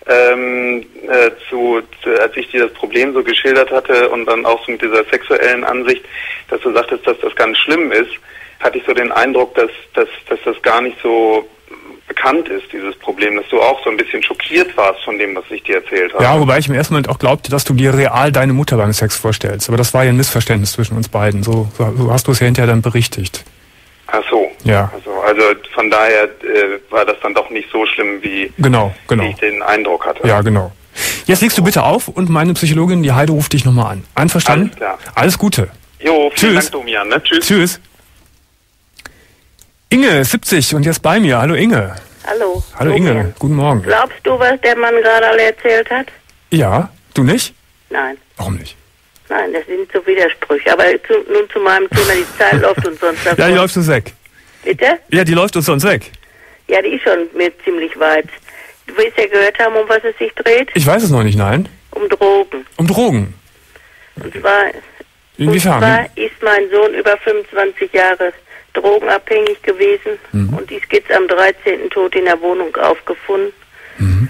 ähm, äh, zu, zu, als ich dir das Problem so geschildert hatte und dann auch so mit dieser sexuellen Ansicht, dass du sagtest, dass das ganz schlimm ist, hatte ich so den Eindruck, dass, dass, dass das gar nicht so bekannt ist, dieses Problem, dass du auch so ein bisschen schockiert warst von dem, was ich dir erzählt habe. Ja, wobei ich ersten Moment auch glaubte, dass du dir real deine Mutter beim Sex vorstellst. Aber das war ja ein Missverständnis zwischen uns beiden. So, so so hast du es ja hinterher dann berichtigt. Ach so. Ja. Also, also von daher äh, war das dann doch nicht so schlimm, wie, Genau, wie genau. ich den Eindruck hatte. Ja, genau. Jetzt legst du bitte auf und meine Psychologin, die Heide, ruft dich nochmal an. Einverstanden? Alles klar. Alles Gute. Jo, vielen Tschüss. Dank, Domian. Ne? Tschüss. Tschüss. Inge, 70 und jetzt bei mir. Hallo Inge. Hallo. Hallo Domian. Inge. Guten Morgen. Glaubst du, was der Mann gerade alle erzählt hat? Ja, du nicht? Nein. Warum nicht? Nein, das sind so Widersprüche. Aber zu, nun zu meinem Thema, die Zeit läuft uns sonst davon. Ja, die läuft uns weg. Bitte? Ja, die läuft uns sonst weg. Ja, die ist schon mir ziemlich weit. Du willst ja gehört haben, um was es sich dreht? Ich weiß es noch nicht, nein. Um Drogen. Um Drogen. Und zwar, und Inwiefern? zwar ist mein Sohn über 25 Jahre drogenabhängig gewesen Mhm. und die Skizze am 13. tot in der Wohnung aufgefunden. Mhm.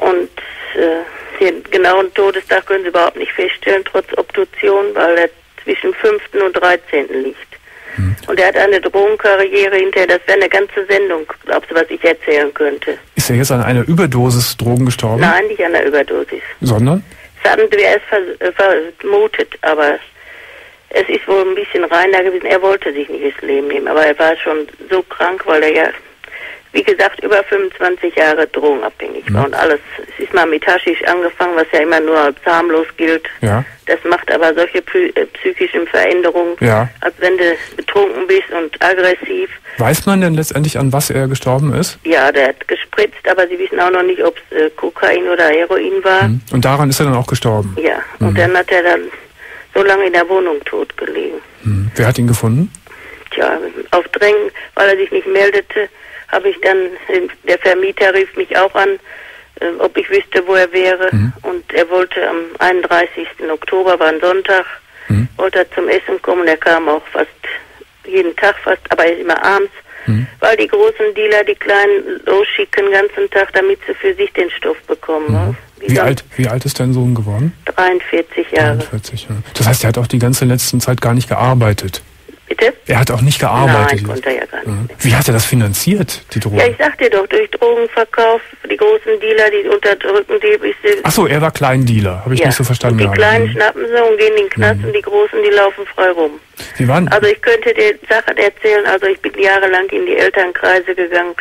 Und äh, den genauen Todestag können sie überhaupt nicht feststellen, trotz Obduktion, weil er zwischen 5. und 13. liegt. Mhm. Und er hat eine Drogenkarriere hinterher, das wäre eine ganze Sendung, glaubst du, was ich erzählen könnte? Ist er jetzt an einer Überdosis Drogen gestorben? Nein, nicht an der Überdosis. Sondern? Das hatten wir erst ver- vermutet, aber es ist wohl ein bisschen reiner gewesen. Er wollte sich nicht das Leben nehmen, aber er war schon so krank, weil er ja, wie gesagt, über 25 Jahre drogenabhängig war und alles. Es ist mal mit Haschisch angefangen, was ja immer nur als harmlos gilt. Ja. Das macht aber solche äh, psychischen Veränderungen, Ja. als wenn du betrunken bist und aggressiv. Weiß man denn letztendlich, an was er gestorben ist? Ja, der hat gespritzt, aber sie wissen auch noch nicht, ob es äh, Kokain oder Heroin war. Hm. Und daran ist er dann auch gestorben. Ja, und dann hat er dann so lange in der Wohnung tot gelegen. Hm. Wer hat ihn gefunden? Tja, auf Drängen, weil er sich nicht meldete, habe ich dann, der Vermieter rief mich auch an, äh, ob ich wüsste, wo er wäre. Und er wollte am 31. Oktober, war ein Sonntag, wollte er zum Essen kommen. Er kam auch fast jeden Tag fast, aber er immer abends Hm. weil die großen Dealer die kleinen losschicken den ganzen Tag, damit sie für sich den Stoff bekommen. ne? Die Wie sind alt, wie alt ist dein Sohn geworden? 43 Jahre. 43, ja. Das heißt, er hat auch die ganze letzten Zeit gar nicht gearbeitet. Bitte? Er hat auch nicht gearbeitet. Nein, konnte ja gar nicht. Ja. Wie hat er das finanziert, die Drogen? Ja, ich sag dir doch, durch Drogenverkauf, die großen Dealer, die unterdrücken die bis sie Ach so, er war Kleindealer, habe ich ja. nicht so verstanden. Die gehabt. Kleinen Mhm. schnappen sie und gehen in den Knast und die Großen, die laufen frei rum. Sie waren, Also ich könnte dir Sachen erzählen, also ich bin jahrelang in die Elternkreise gegangen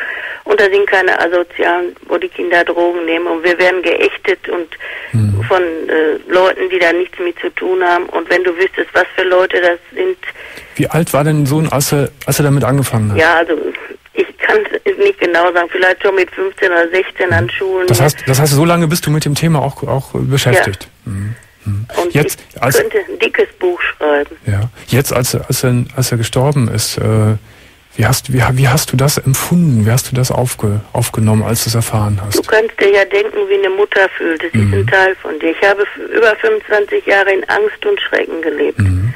und da sind keine Asozialen, wo die Kinder Drogen nehmen und wir werden geächtet und Mhm. von äh, Leuten, die da nichts mit zu tun haben und wenn du wüsstest, was für Leute das sind, wie alt war dein Sohn, als er, als er damit angefangen hat? ja, also ich kann es nicht genau sagen, vielleicht schon mit 15 oder 16 an Schulen. Das heißt, das heißt, so lange bist du mit dem Thema auch, auch beschäftigt. Mhm. Mhm. Und Jetzt, ich als, könnte ein dickes Buch schreiben. ja, jetzt als, er- als, er, als er gestorben ist, äh, wie, hast, wie, wie hast du das empfunden? Wie hast du das aufge, aufgenommen, als du es erfahren Du hast? kannst dir ja denken, wie eine Mutter fühlt. Das Mhm. ist ein Teil von dir. Ich habe über 25 Jahre in Angst und Schrecken gelebt. Mhm.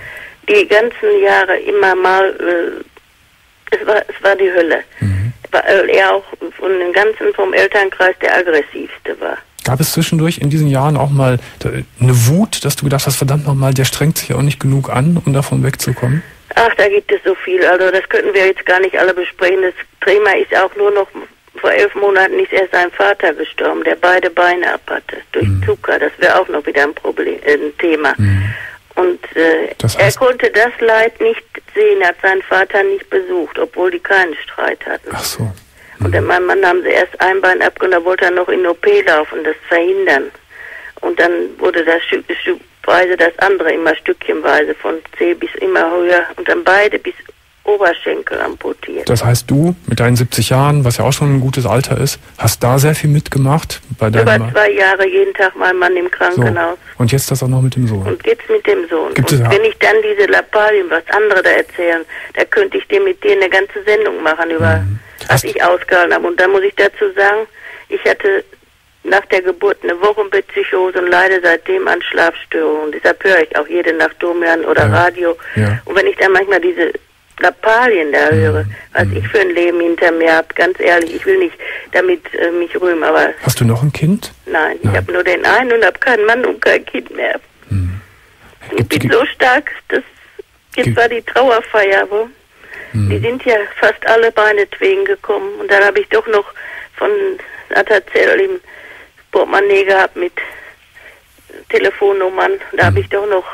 Die ganzen Jahre immer mal, äh, es, war, es war die Hölle. Mhm. Weil er auch von den ganzen vom Elternkreis der aggressivste war. Gab es zwischendurch in diesen Jahren auch mal da- eine Wut, dass du gedacht hast, verdammt nochmal, der strengt sich auch nicht genug an, um davon wegzukommen? Ach, da gibt es so viel. Also das könnten wir jetzt gar nicht alle besprechen. Das Thema ist auch nur noch, vor elf Monaten ist erst sein Vater gestorben, der beide Beine ab hatte. Durch Mhm. Zucker. Das wäre auch noch wieder ein Problem, äh, ein Thema. Und äh, Das er heißt- konnte das Leid nicht sehen, er hat seinen Vater nicht besucht, obwohl die keinen Streit hatten. Ach so. Und der Mann, Mann haben sie erst ein Bein abgenommen, da wollte er noch in OP laufen, das verhindern. Und dann wurde das Stück, Stückweise das andere immer stückchenweise von C bis immer höher und dann beide bis Oberschenkel amputiert. Das heißt, du mit deinen 70 Jahren, was ja auch schon ein gutes Alter ist, hast da sehr viel mitgemacht bei Über deinem zwei Jahre jeden Tag mein Mann im so. Krankenhaus. Und jetzt das auch noch mit dem Sohn. Und jetzt mit dem Sohn. Gibt und es- wenn ich dann diese Lappalien, was andere da erzählen, da könnte ich dir mit dir eine ganze Sendung machen über Mhm. Was ich ausgehalten habe. Und dann muss ich dazu sagen, ich hatte nach der Geburt eine Wochenbettpsychose und leide seitdem an Schlafstörungen. Deshalb höre ich auch jede Nacht Domian oder Ja. Radio. Ja. Und wenn ich dann manchmal diese Lappalien da höre, was ich für ein Leben hinter mir habe, ganz ehrlich, ich will nicht damit äh, mich rühmen, aber Hast du noch ein Kind? Nein, ich Nein. habe nur den einen und habe keinen Mann und kein Kind mehr. Ich Gibt- bin so stark, dass jetzt war die Trauerfeier, wo die sind ja fast alle meinetwegen gekommen und dann habe ich doch noch von Atazell im Portemonnaie gehabt mit Telefonnummern. Da habe ich doch noch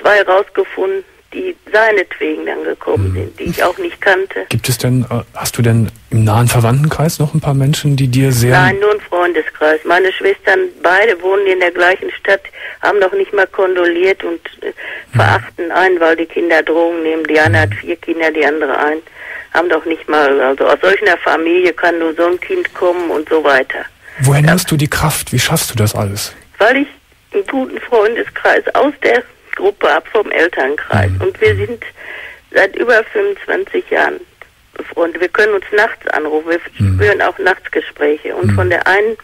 zwei rausgefunden, die seinetwegen dann gekommen sind, die ich auch nicht kannte. Gibt es denn, äh, hast du denn im nahen Verwandtenkreis noch ein paar Menschen, die dir sehr... Nein, nur ein Freundeskreis. Meine Schwestern, beide wohnen in der gleichen Stadt, haben noch nicht mal kondoliert und äh, verachten einen, weil die Kinder Drogen nehmen. Die eine hat vier Kinder, die andere ein. Haben doch nicht mal, also aus solch einer Familie kann nur so ein Kind kommen und so weiter. Woher nimmst du die Kraft? Wie schaffst du das alles? Weil ich einen guten Freundeskreis aus der Gruppe ab vom Elternkreis. Und wir sind seit über 25 Jahren befreundet. Wir können uns nachts anrufen. Wir führen auch Nachtsgespräche. Und von der einen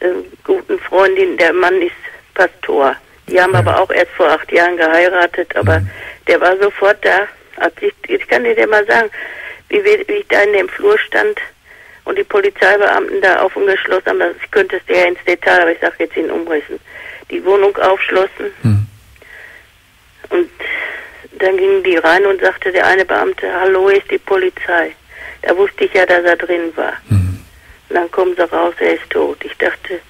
äh, guten Freundin, der Mann ist Pastor. Die haben aber auch erst vor acht Jahren geheiratet, aber der war sofort da. Als ich, ich kann dir mal sagen, wie, wie ich da in dem Flur stand und die Polizeibeamten da auf und geschlossen haben, ich könnte es dir ins Detail, aber ich sage jetzt in Umrissen, die Wohnung aufschlossen. Und dann gingen die rein und sagte der eine Beamte, hallo, ist die Polizei. Da wusste ich ja, dass er drin war. Und dann kommen sie raus, er ist tot. Ich dachte,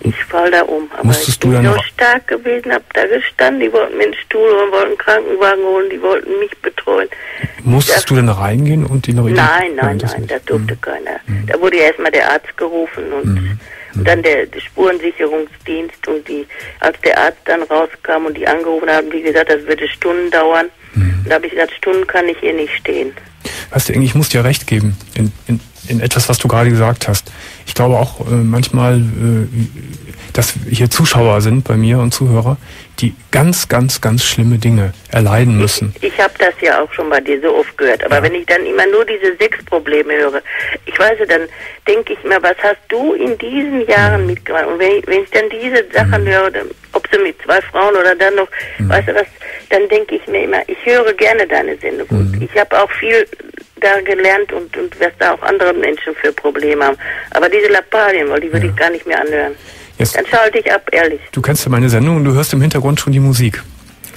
ich fall da um. Aber Musstest ich du bin dann so auch- stark gewesen, hab da gestanden, die wollten mir einen Stuhl holen, wollten einen Krankenwagen holen, die wollten mich betreuen. Musstest du denn reingehen und die noch Nein, nein, das nein, nicht. da durfte keiner. Da wurde ja erstmal der Arzt gerufen und, und dann der, der Spurensicherungsdienst und die, als der Arzt dann rauskam und die angerufen haben, die gesagt, das würde Stunden dauern. Und da habe ich gesagt, Stunden kann ich hier nicht stehen. Weißt du, ich muss dir recht geben in, in, in etwas, was du gerade gesagt hast. Ich glaube auch äh, manchmal, äh, dass hier Zuschauer sind bei mir und Zuhörer, die ganz, ganz, ganz schlimme Dinge erleiden müssen. Ich habe das ja auch schon bei dir so oft gehört. Aber wenn ich dann immer nur diese sechs Probleme höre, ich weiß ja, dann denke ich mir, was hast du in diesen Jahren mitgemacht? Und wenn ich, wenn ich dann diese Sachen höre, dann, ob sie mit zwei Frauen oder dann noch, weißt du was, dann denke ich mir immer, ich höre gerne deine Sendung. Und ich habe auch viel da gelernt und, und was da auch andere Menschen für Probleme haben. Aber diese Lappalien, weil die würde Ja. ich gar nicht mehr anhören. Jetzt, Dann schalte ich ab, ehrlich. du kennst ja meine Sendung und du hörst im Hintergrund schon die Musik.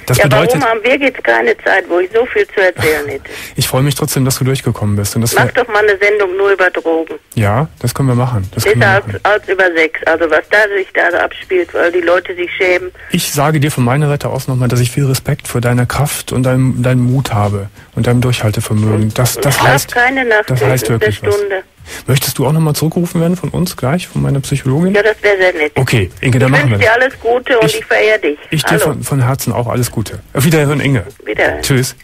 Das ja, bedeutet, warum haben wir jetzt keine Zeit, wo ich so viel zu erzählen hätte? ich freue mich trotzdem, dass du durchgekommen bist. Und das Mach doch mal eine Sendung nur über Drogen. ja, das können wir machen. Das Besser wir als, machen. als über Sex. Also was da sich da abspielt, weil die Leute sich schämen. Ich sage dir von meiner Seite aus nochmal, dass ich viel Respekt vor deiner Kraft und deinem, deinem Mut habe und deinem Durchhaltevermögen. Das, das heißt, keine Nacht das heißt wirklich was. Möchtest du auch nochmal zurückgerufen werden von uns gleich, von meiner Psychologin? Ja, das wäre sehr nett. Okay, Inge, dann ich machen wir wünsche dir das. alles Gute und Ich- ich, verehre dich. Ich dir von, von Herzen auch alles Gute. Auf Wiederhören, Inge. Wiederhören. Tschüss.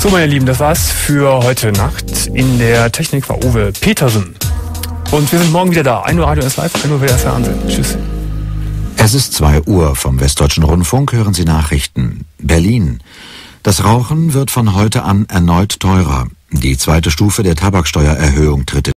So, meine Lieben, das war's für heute Nacht. In der Technik war Uwe Petersen. Und wir sind morgen wieder da. 1 Uhr Radio ist live, 1 Uhr wieder Fernsehen. Tschüss. Es ist 2 Uhr. Vom Westdeutschen Rundfunk hören Sie Nachrichten. Berlin. Das Rauchen wird von heute an erneut teurer. Die zweite Stufe der Tabaksteuererhöhung tritt